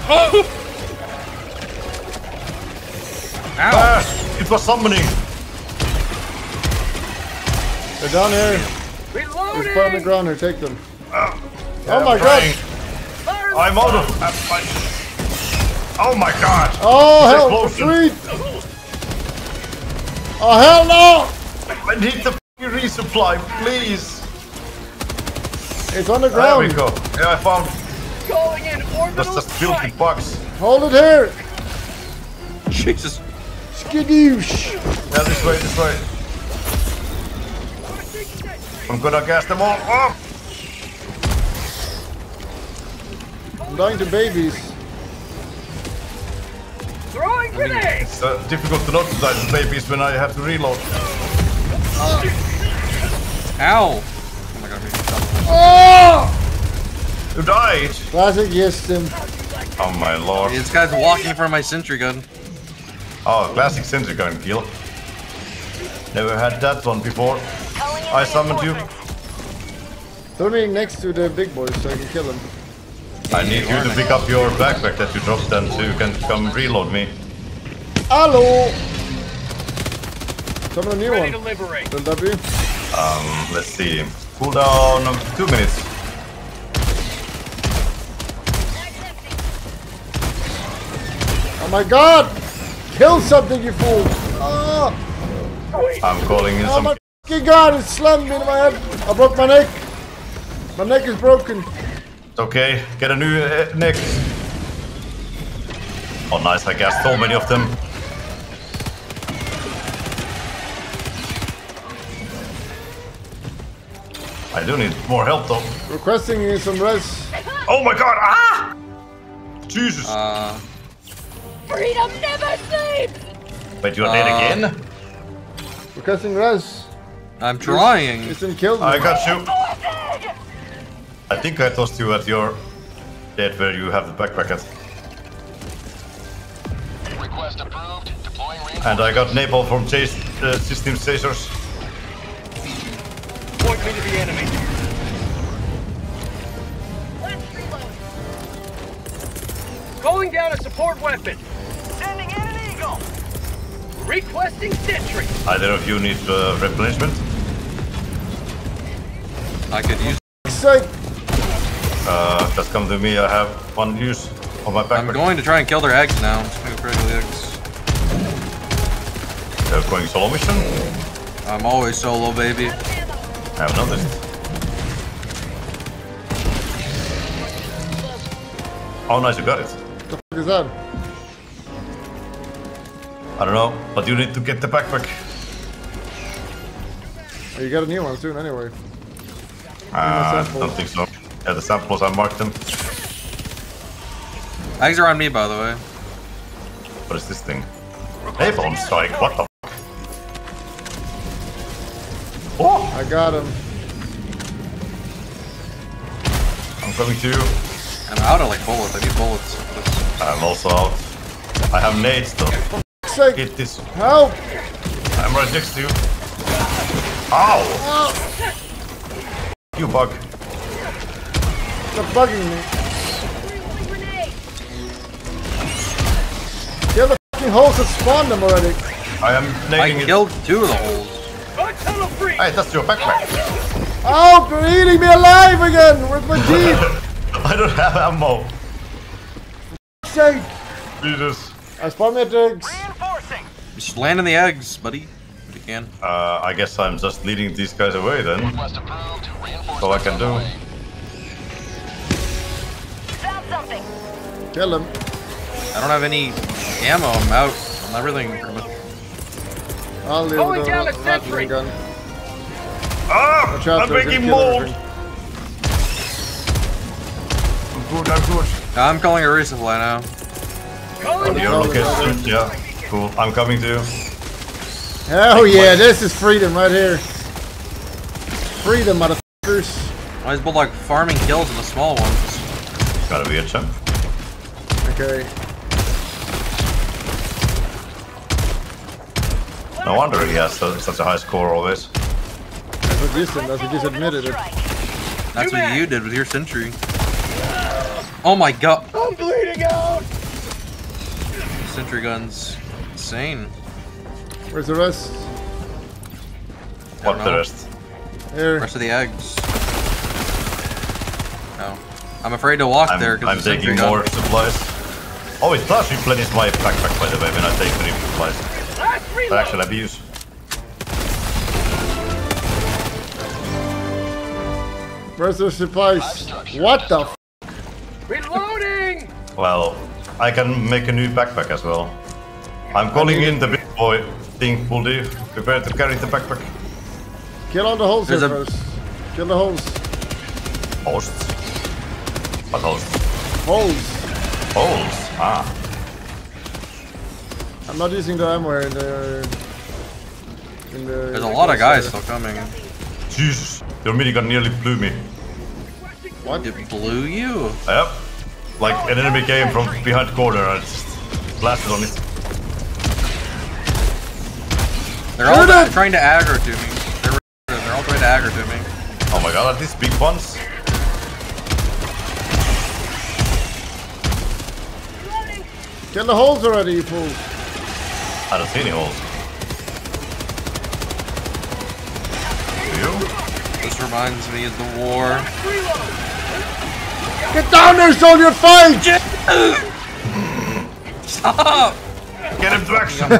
Oh. Ah, it was summoning. They're down here. There's part on the ground here. Take them. Yeah, Oh my I'm god! trying. Fire I'm out of. I'm. Oh my god! Oh This hell! explosion. Oh hell no! I need the resupply, please. It's on the There we go. Yeah, I found. going in That's orbital just filthy strike. bugs. Hold it here. Jesus. Skidoosh. Yeah, this way, this way. I'm gonna gas them all up. I'm dying to babies. Throwing grenade. It's uh, difficult to not notice the babies when I have to reload. Ow. Oh my god, I'm getting. Oh! You died. Classic yes. Oh my lord. This guy's walking from my sentry gun. Oh, classic sentry gun kill. Never had that one before. I summoned you. reinforcements. Throw me next to the big boys so I can kill them. I need you to pick up your backpack that you dropped then so you can come reload me. Hello! Summon a new Ready to one. liberate. The W. Um, let's see. Cooldown of two minutes. Oh my god! Kill something, you fool! Oh, I'm calling in oh some. my fucking god! It slammed me in my head! I broke my neck! My neck is broken! It's okay. Get a new uh, neck. Oh, nice. I gassed so many of them. I do need more help though. Requesting some res. Oh my god! Ah! Jesus! Uh, Freedom never sleeps! Wait, you're uh, dead again? Requesting res. I'm trying. Listen, kill me. I got you. I think I tossed you at your dead where you have the backpack at. Request approved. Deploying And I got napalm from chase, uh, system chasers. Point me to the enemy. Calling down a support weapon. Sending in an eagle! Requesting sentry. Either of you need uh, replenishment? I could use. Sake. Uh, just come to me. I have one use on my backpack. I'm going to try and kill their eggs now. I'm just gonna go for the eggs. Uh, going solo mission? I'm always solo, baby. I have noticed. Oh, nice, you got it. What the fuck is that? I don't know, but you need to get the backpack. Oh, you got a new one soon anyway. Uh, I don't think so. Yeah, the samples, I marked them. Eggs are on me, by the way. What is this thing? Napalm strike, what the fuck? Oh! I got him. I'm coming to you. I'm out of like bullets. I need bullets. I'm also out. I have nades though. For Sake. Hit this. Help! I'm right next to you. Ow! Ah! You bug. Stop bugging me. Kill the fucking holes that spawned them already. I am I nading it. killed two of the holes. Hey, that's your backpack. Oh, they're eating me alive again! with my jeep? I don't have ammo. Sake! Jesus. I spawned me at eggs. Just land in the eggs, buddy. If you can. Uh, I guess I'm just leading these guys away then. That's all I can do. Found something. Kill him. I don't have any ammo. I'm out on everything. pretty much. I'll leave Calling with down a a sentry. Gatling gun. Ah! Watch out, I'm they're gonna making mold! I'm good, I'm good. I'm calling a resupply now. On your location, yeah. Cool. I'm coming to you. Oh yeah, this is freedom right here. Freedom, motherfuckers. I was both like farming kills in the small ones. Gotta be a champ. Okay. No wonder he has su- such a high score always. That's what you said. That's what you just admitted it. That's what you did with your sentry. Oh my god. I'm bleeding out. Sentry guns. Insane. Where's the rest? What the rest? Here. Rest of the eggs. No. I'm afraid to walk I'm, there because I'm the sentry taking gun. more supplies. Oh, it does replenish my backpack by the way when I take many supplies. That actually abuse. Where's the supplies? What the f? Reloading. Well, I can make a new backpack as well. I'm calling in the big boy thing, Buldy. Prepare to carry the backpack. Kill all the holes here There's a- first. Kill the holes. Hosts. What hosts? Holes. Holes. Ah. I'm not using the ammo in the. In the There's a lot of guys still coming. Jesus. Your minigun nearly blew me. What? It blew you. Yep. Like an enemy came from behind the corner and just blasted on it. They're all trying to aggro to me. They're, they're all trying to aggro to me. Oh my god, are these big ones? Kill the holes already, you fool. I don't see any holes. Do you? This reminds me of the war. Get down there, soldier! Fight! Stop! Get him to action!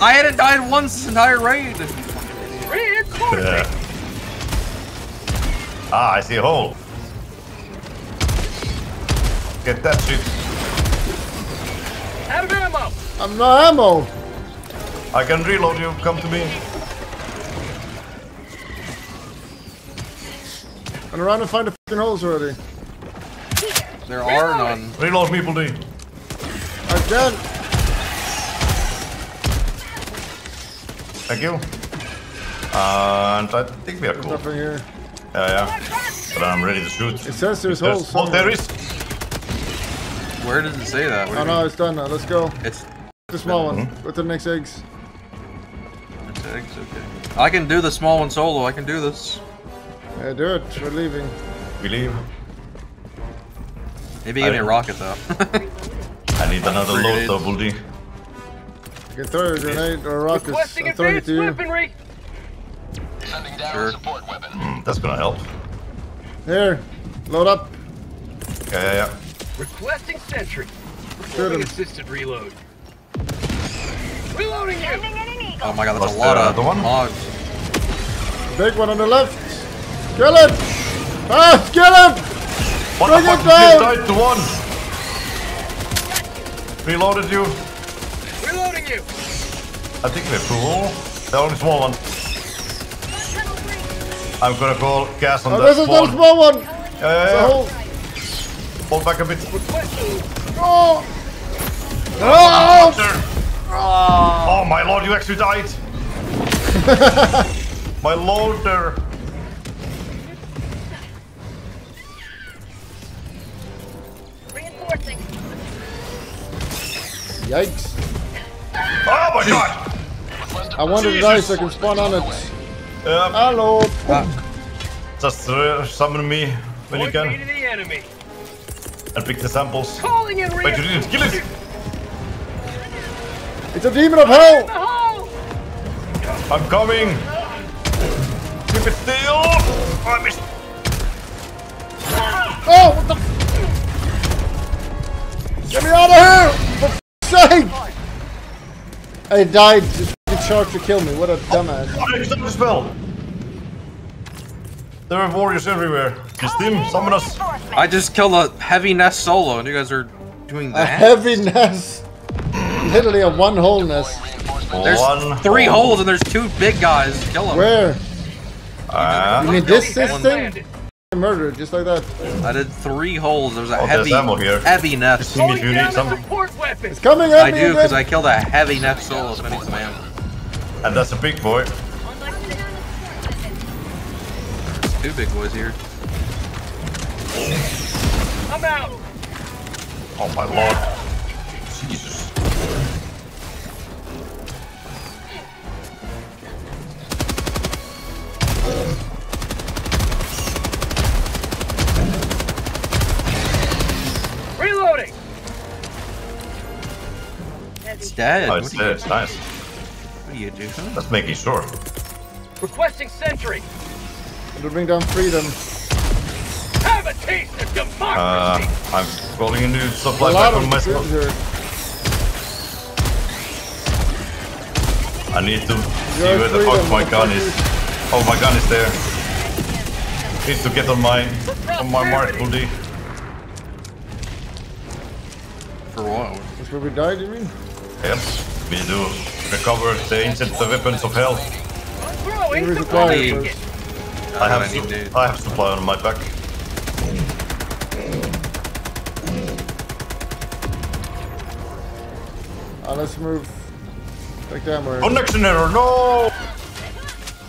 I hadn't died once this entire raid. Yeah. Ah, I see a hole. Get that shit. Out of ammo. I'm no ammo. I can reload you. Come to me. I'm around and find the fucking holes already. There are none. Reload me, Buldy. I can. Thank you. Uh, and I think we are cool. Nothing here. Yeah, yeah. But I'm ready to shoot. It says there's There's- holes. Oh, there somewhere. is. Where does it say that? What do Oh no, mean? it's done now. Let's go. It's The small one. Mhm. With the next eggs. it's eggs, okay. I can do the small one solo. I can do this. Yeah, do it. We're leaving. We leave. Maybe give me a I- rocket though. I need another load Grenades. though, Buldy. You can throw a grenade or rockets. Requesting I'm throwing it advanced to you. weaponry. sure. Hmm, that's gonna help. Here. Load up. Yeah, yeah, yeah. Requesting sentry. Shoot Performing assisted reload. Reloading you. Oh my god, that's Was a lot there of another one? mods. Big one on the left. Kill it! Ah, kill it! What Bring the it fuck? You down! died to one. Reloaded you. Reloading you. I think we're cool. The only small one. I'm gonna call gas on Oh, that this is the spawn. small one! Yeah, yeah, It's a yeah. Hold back a bit. Oh! Oh! Oh, oh my lord, you actually died! my lord, there! Yikes. Oh my god! I wanted to die so I can spawn on it. Hello! Ah. Just uh, summon me when you can. Me the enemy and pick the samples. Calling in Wait, you didn't kill it! It's a demon of hell! I'm coming! Keep it still! Oh, I missed. Oh, what the Get me out of here! For f***'s sake! I died. Just f***ing shark to kill me. What a dumbass. Oh, I stopped the spell! There are warriors everywhere. Just Christine, summon us! I just killed a heavy nest solo, and you guys are doing that. A heavy nest. Literally a one hole nest. There's One three hole. holes, and there's two big guys. Kill them. Where? Ah. You mean this this One thing? Murder, just like that. I did three holes. There's a Oh, heavy, ammo here. heavy nest. See me if you need some. It's coming at I me do because I killed a heavy nest solo. So I need some ammo. And that's a big boy. Two big boys here. I'm out. Oh my lord. Jesus. Reloading. It's dead. Oh, What it's do you- there, it's nice. What do you do? Just making sure. Requesting sentry. To bring down freedom. Have a taste of Uh. I'm rolling a new supply lot back on of myself. here. I need to see Your where the fuck my gun is. Oh, my gun is there. Need to get on my on my mark, buddy. For what? That's where we died, you mean? Yep. We need to recover the ancient weapons of hell. Throwing Where's the I have I to- I have supply on my back. Ah, let's move back down where. Connection error, no!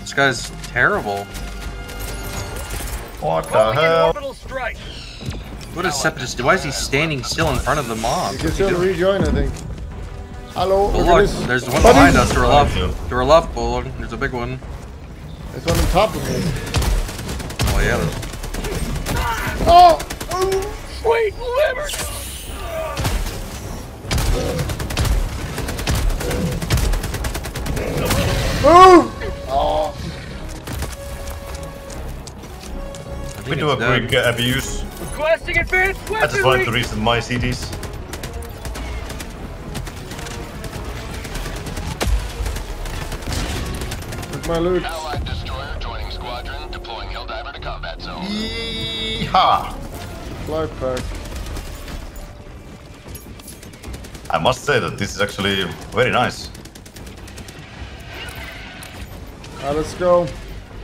This guy's terrible. What the Calling hell? orbital strike. What is Separatist? Why is he standing still in front of the mob? You can still doing? rejoin, I think. Hello, Well, look at look, this. there's one behind us to our left. To our left, Bullock. There's a big one. There's one on top of me. Oh yeah. there's- Oh! Sweet liberty. Move! Oh! I think We do a it's dead. quick uh, abuse. Requesting advanced I just wanted to weaponry. reset my CDs. With my loot. Yeehaw! Fly. I must say that this is actually very nice. Let's go.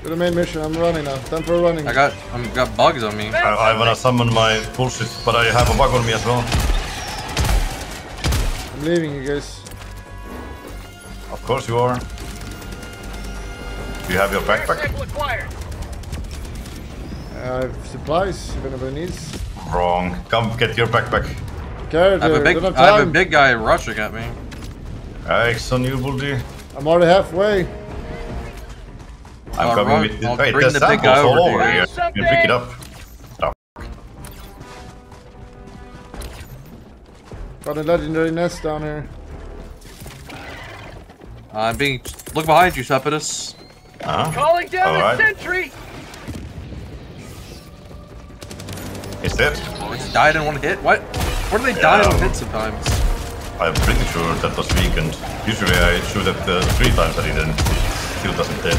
To the main mission. I'm running now. Time for running. I got I'm got bugs on me. I, I wanna summon my bullshit, but I have a bug on me as well. I'm leaving you guys. Of course you are. Do you have your backpack? Sample acquired. I have supplies if anybody needs. Wrong. Come get your backpack. Carrot I have a big have I have a big guy rushing at me. X on you, Buldy. I'm already halfway. I'm I'll coming run- with the, I'll wait, bring the big guy over over you. here. You can pick it up. Got a legendary nest down here. I'm being look behind you, Sepatus. Uh-huh. Calling down Alright. the sentry. Is dead. They just died in one hit. What? Where do they die in one hit sometimes? I'm pretty sure that was weakened. Usually I shoot at the three times and it didn't. Still doesn't hit.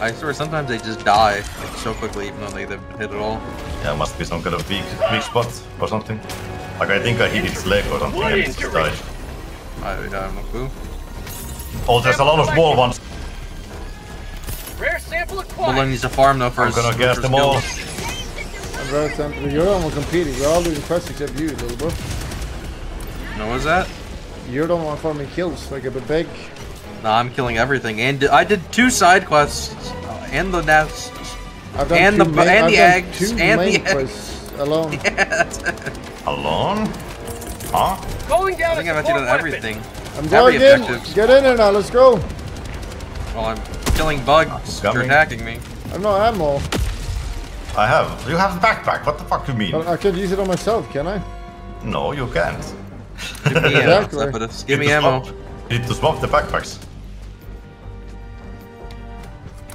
I swear sometimes they just die like, so quickly even though they didn't hit at all. Yeah, must be some kind of weak weak spot or something. Like I think I hit its leg or something and it just died. I, I have no clue. Oh, there's a lot of small ones. Rare sample Bullock acquired. needs to farm though for I'm his gonna for gas his them all. Skills. I'm very tempted. You're the one competing. We're all doing quests except you, little bro. No, what is that? You're the one farming kills. Like a big. No, I'm killing everything. And I did two side quests uh, and the nest. I've done And two the main, and I've the done eggs, two and the eggs. quests alone. Yeah. Alone? Huh? Calling down I think a I've actually done weapon. everything. I'm Every going in. objective. Get in there now. Let's go. Well, I'm killing bugs for Coming. attacking me. I've no ammo. I have. You have a backpack. What the fuck do you mean? But I could use it on myself, can I? No, you can't. Give me ammo, Exactly. Cephalus. Give Need me ammo. swap- you Need to swap the backpacks.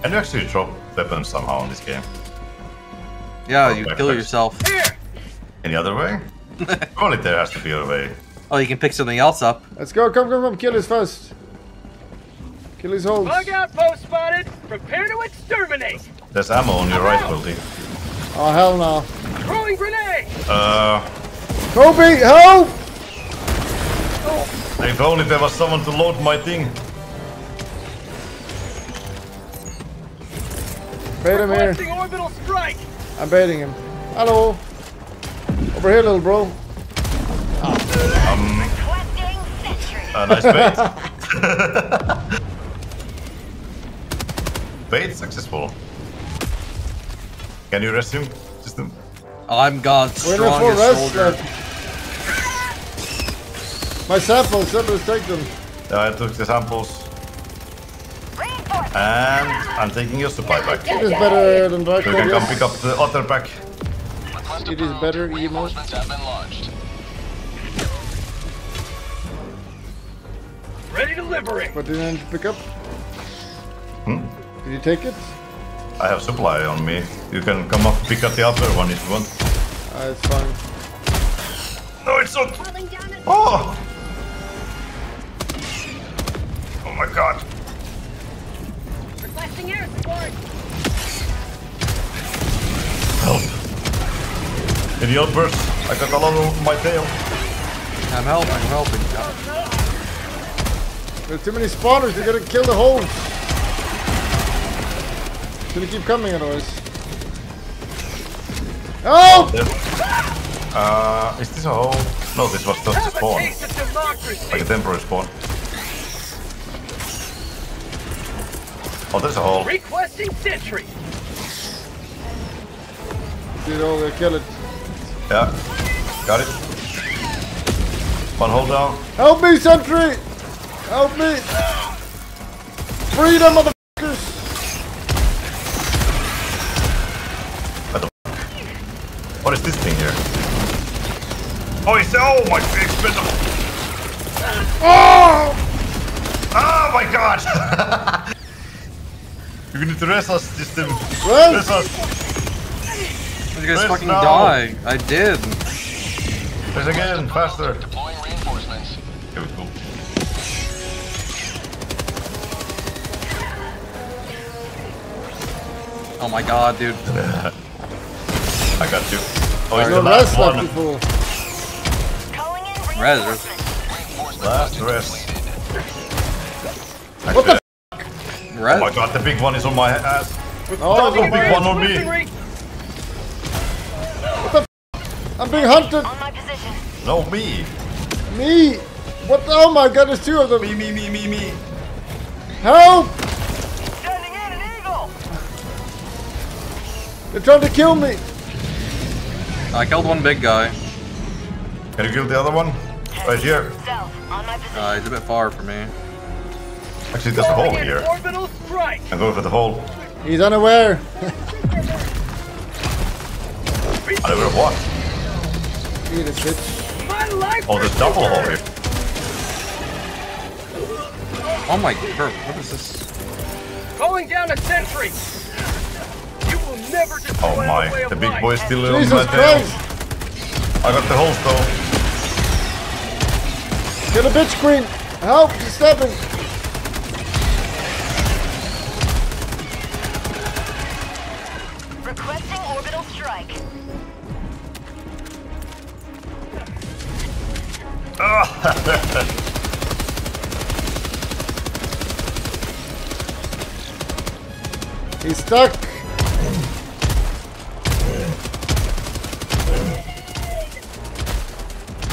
Can you actually drop weapons somehow in this game? Yeah, you backpacks. kill yourself. Any other way? Surely there has to be a way. Oh, you can pick something else up. Let's go. Come, come, come. Kill his first. Kill his holes. Bug outpost spotted. Prepare to exterminate. There's ammo on your right, Wildy. Oh, hell no. Throwing grenade. Uh, Kobe, help! if only there was someone to load my thing. Bait him here. Requesting orbital strike. I'm baiting him. Hello. Over here, little bro. Um, a nice bait. bait successful. Can you resume system? I'm God's We're in a strongest rest. soldier. uh, My samples, somebody's take them. Yeah, I took the samples. And I'm taking your supply back. It is better than You Draco, can come pick up the other pack. It is better, emo. Ready to liberate. What did I pick up? Hmm? Did you take it? I have supply on me. You can come up pick up the other one if you want. Uh, it's fine. No, it's not. Oh! Oh my god. Requesting air support. Help. Any outbursts? I got a lot on my tail. I'm helping, I'm helping. There's too many spawners, you gotta kill the holes. It's gonna keep coming otherwise. Oh! Uh, is this a hole? No, this was just a spawn. taste of democracy. Like a temporary spawn. Oh, there's a hole. Requesting sentry. Dude, oh, they kill it. Yeah. Got it. One hole down. Help me, sentry! Help me! Freedom, of the What is this thing here? Oh, it's oh my expensive. Oh! Oh my god! you need to rest us, system. Rest? Rest us. You guys Rest fucking now. die. I did. Rest again, faster. Deploying reinforcements. Okay, cool. Oh my god, dude. I got you. Oh, it's No the rest last one. you fool. Res. Last rest. What the Res. Oh my god, the big one is on my ass. Oh, the big one on me. What Weaponry. I'm being hunted! No, me. Me! What oh my god, there's two of them! Me, me, me, me, me. Help! Sending in an eagle. They're trying to kill me! I killed one big guy. Can you kill the other one? Right here. Uh, he's a bit far for me. Actually, there's a hole here. Orbital strike. I'm going for the hole. He's unaware. Unaware of what? Eat a bitch. My life. Oh, there's double hole here. Oh my god, what is this? Calling down a sentry. Oh my, the big boy is still on Jesus my tail. I got the holes though. Get a bitch queen! Help! She's stabbing! Requesting orbital strike. He's stuck! Heavy. On my position.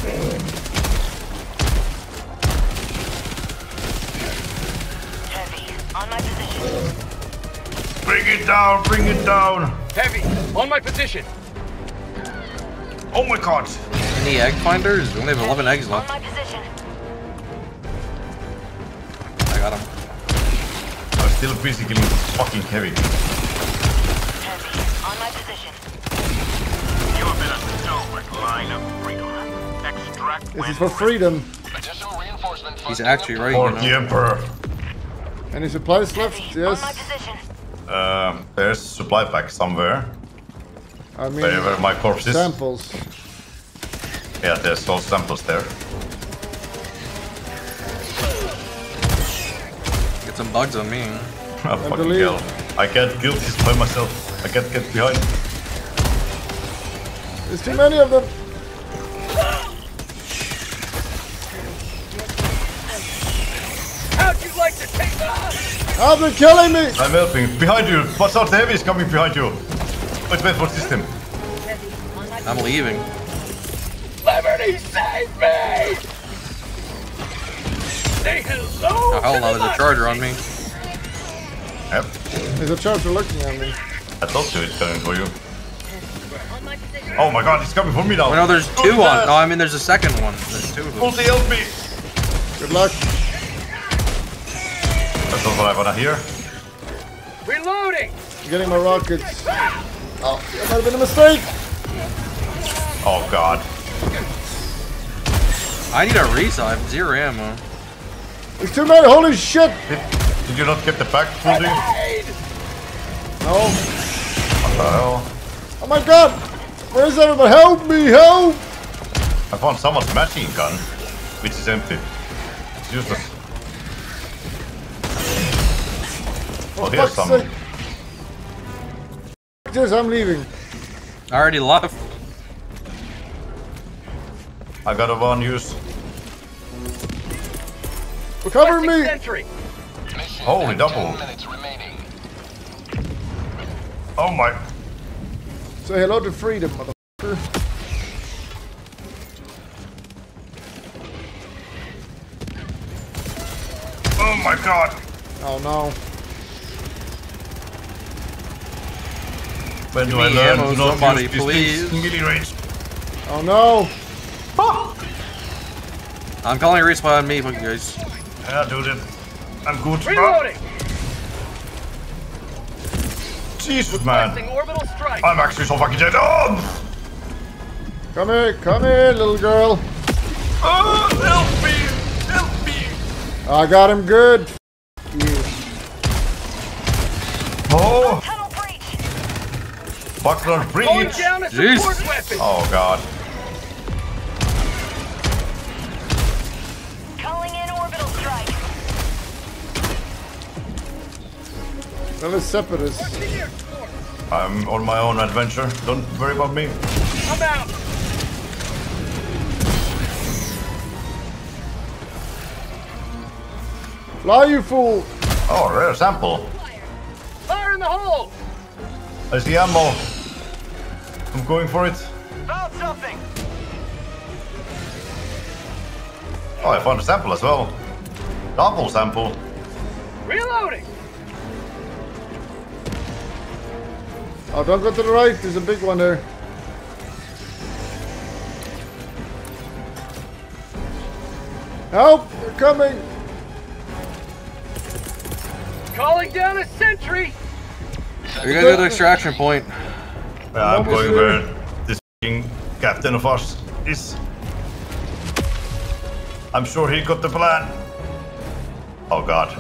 Bring it down, bring it down. Heavy. On my position. Oh my god. Any egg finders? We only have 11 eggs On left. my position. I got him. I'm still physically fucking heavy. Heavy. On my position. You've been a stalwart line of freedom. Extract This is for freedom. He's actually right, For the. Emperor. Any supplies left? Heavy. On my Yes. position. Um, there's supply pack somewhere. I mean, Wherever my corpse is. samples. Yeah, there's all samples there. Get some bugs on me. Oh, fucking believe- hell. I can't kill this by myself. I can't get behind. There's too many of them. Oh, they're killing me! I'm helping. Behind you! Watch out, the heavy is coming behind you! Wait, wait, what system? I'm leaving. Liberty, save me! Say hello Oh, hell to no, there's a charger on me. Yep. There's a charger looking at me. I told you it's coming for you. Oh my god, he's coming for me now! Oh no, there's Go two on. fast. No, I mean there's a second one. There's two of them. Multi, help me! Good luck. That's not what I wanna hear. Reloading! I'm getting my rockets. Oh, that might have been a mistake. Oh god. I need a reset. I have zero ammo. There's too many. Holy shit! Did, did you not get the back Multi? No. What the hell? Oh my god! Where's everybody? Help me! Help! I found someone's machine gun, which is empty. It's useless. Oh, here's fuck's some. sake. This, I'm leaving. I already left. I got a one use. Recover me! Sentry. Holy double. Oh my. Say hello to freedom, motherfucker. Oh my god. Oh no. When do I me learn ammo, to not somebody, use please. melee range? Oh no. I'm calling a respawn on me, fuck you guys. Yeah, dude. I'm good. Reloading! Jesus, man. Requesting orbital strike. I'm actually so fucking dead. Oh! Come here, come here, little girl. oh help me! Help me! I got him good. F- you. Oh! Tunnel breach. Buckler Going breach! Jeez. Oh god. Calling in orbital strike. That was separatist. I'm on my own adventure. Don't worry about me. I'm out. Fly, you fool! Oh, rare sample. Fire in the hole. I see ammo. I'm going for it. Found something. Oh, I found a sample as well. Double sample. Reloading. Oh, don't go to the right. There's a big one there. Help! They're coming! Calling down a sentry. You're gonna go to the extraction point. Yeah, I'm going there. where this f***ing captain of ours is. I'm sure he got the plan. Oh god.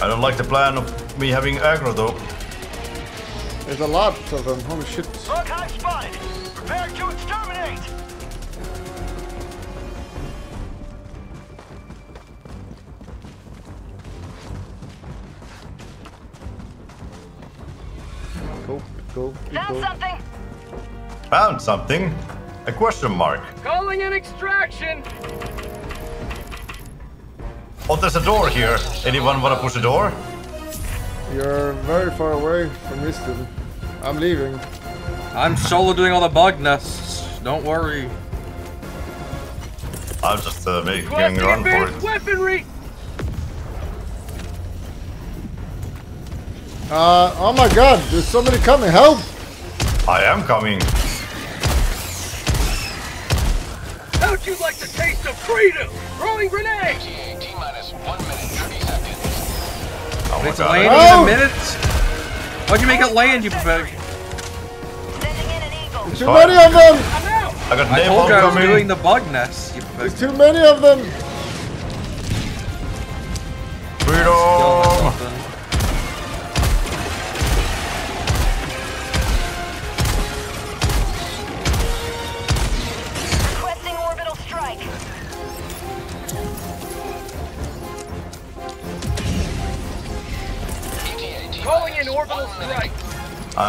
I don't like the plan of me having aggro though. There's a lot of them. Holy shit. Frog hive spotted. Prepare to exterminate. Go, go, keep Found going. something. Found something. A question mark. Calling an extraction. Oh, there's a door here. Anyone wanna push the door? You're very far away from Riston. I'm leaving. I'm solo doing all the bug nests. Don't worry. I'm just uh, making a Requesting run for advanced it. weaponry. Uh, oh my god, there's so many coming. Help! I am coming. How'd you like the taste of freedom? Throwing grenade! Oh my It's god. landing Oh! in a minute. Why'd you make it land, you pathetic? Too many of them! I got I told you I was coming. doing the bug nest, you pathetic. There's too many of them! Freedom!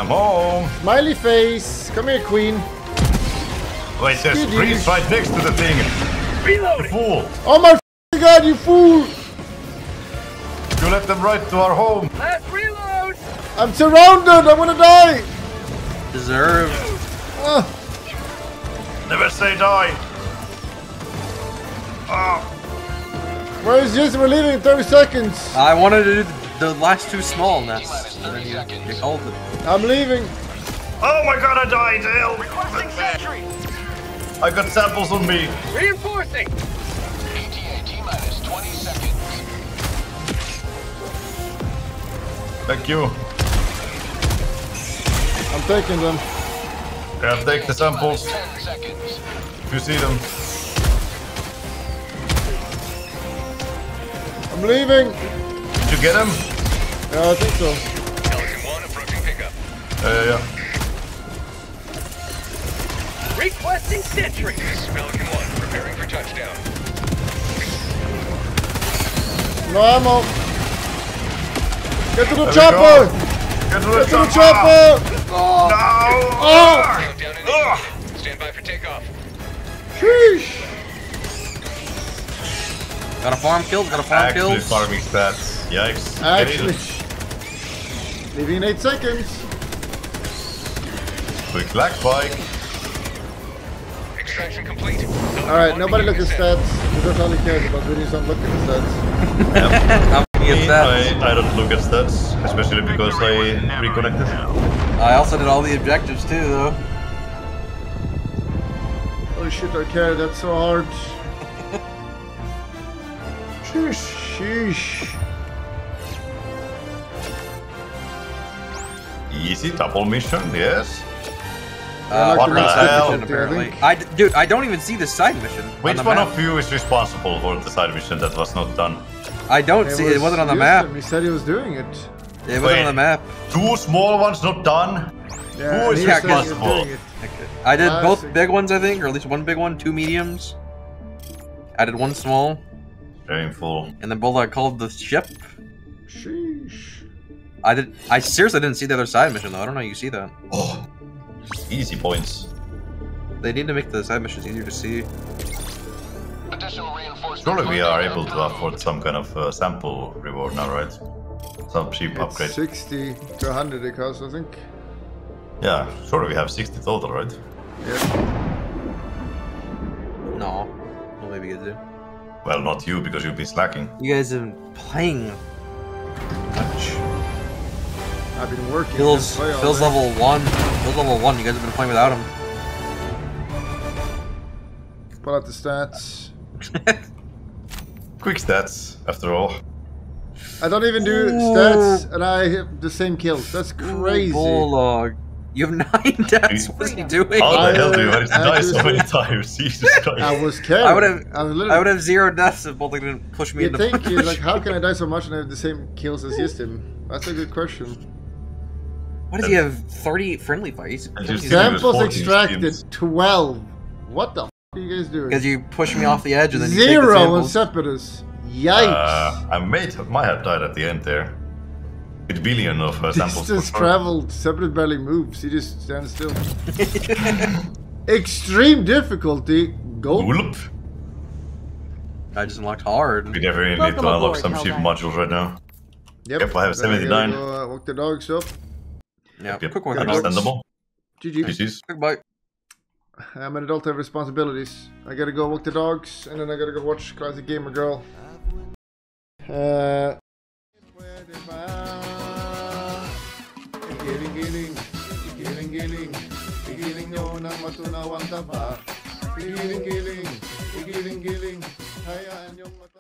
I'm home. Smiley face! Come here, queen. Wait, there's Excuse Breeze me. right next to the thing. Reloading. Fool! Oh my god, you fool! You let them right to our home. Last reload. I'm surrounded! I'm gonna die! Deserve. Ah, Never say die. Ah, where is Jason? We're leaving in 30 seconds. I wanted to do the, the last two small nests, and then you, you called it. I'm leaving. Oh my god, I died! Hell! Requesting sentry. I got samples on me. Reinforcing. ETA T minus 20 seconds. Thank you. I'm taking them. Yeah, take the samples. If you see them. I'm leaving. Did you get them? Yeah, I think so. Yeah, yeah, yeah. Requesting sentry. Pelican 1, preparing for touchdown. No ammo. Get to the There chopper! Get to the Get to the chopper! chopper! Oh! No! Oh! Stand by for takeoff. Sheesh! Got a farm kill, got a farm Actually, kill. farming stats. Yikes. Actually. Get. Leaving in 8 seconds. Quick lag spike. Extraction complete. Alright, nobody look at stats. We don't only care about videos, don't look at the stats. How many Me, is that? I, I don't look at stats, especially because I reconnected. I also did all the objectives too, though. Oh shit, I care, that's so hard. Sheesh. Sheesh. Easy double mission, yes. Uh, what one the hell? mission, apparently. I, d- dude, I don't even see the side mission. on Which the one map. of you is responsible for the side mission that was not done? I don't see it. It wasn't on the map. He said he was doing it. It wasn't Wait. on the map. Two small ones not done? Yeah, Who is he said he was responsible? doing. I did Ah, I both see. big ones, I think, or at least one big one, two mediums. I did one small, Shameful. and then both I called the ship. Sheesh. I did. I seriously didn't see the other side mission though. I don't know. how You see that? Oh, easy points. They need to make the side missions easier to see. Surely we are able to afford some kind of uh, sample reward now, right? Some cheap It's upgrade. 60 to 100 it costs, I think. Yeah, surely we have 60 total, right? No, well maybe you do. Well, not you, because you've been slacking. You guys have been playing much. I've been working. Phil's, since Phil's level one. Phil's level one. You guys have been playing without him. Pull out the stats. Quick stats, after all. I don't even do stats, and I have the same kills. That's crazy. Bulldog. You have nine deaths. What is he doing? How the hell do you I- manage to die so many times? Jesus Christ. I was carrying. I would have. I, was I would have zero deaths if Bulldog didn't push me You into think you like how can I die so much and I have the same kills as Yistim? That's a good question. What does he have? Thirty friendly fights. And just- Samples extracted twelve. What the f are you guys doing? Because you push me off the edge and then you the Zero on samples. Separus. Yikes! Uh, I might have, might have died at the end there. With billion of uh, samples. Distance for traveled. Separus barely moves. He just stands still. Extreme difficulty. Gold. Gulp. I just unlocked hard. We definitely need Welcome to unlock some cheap modules right now. Yep. Yep, I have 79. Go, uh, walk the dogs up. Yeah, Yep, quick one. Good dogs. understandable. GG. GG's. Quick bite. I'm an adult, I have responsibilities. I gotta go walk the dogs, and then I gotta go watch Classic Gamer Girl. Uh. Giling giling, giling giling. Mata.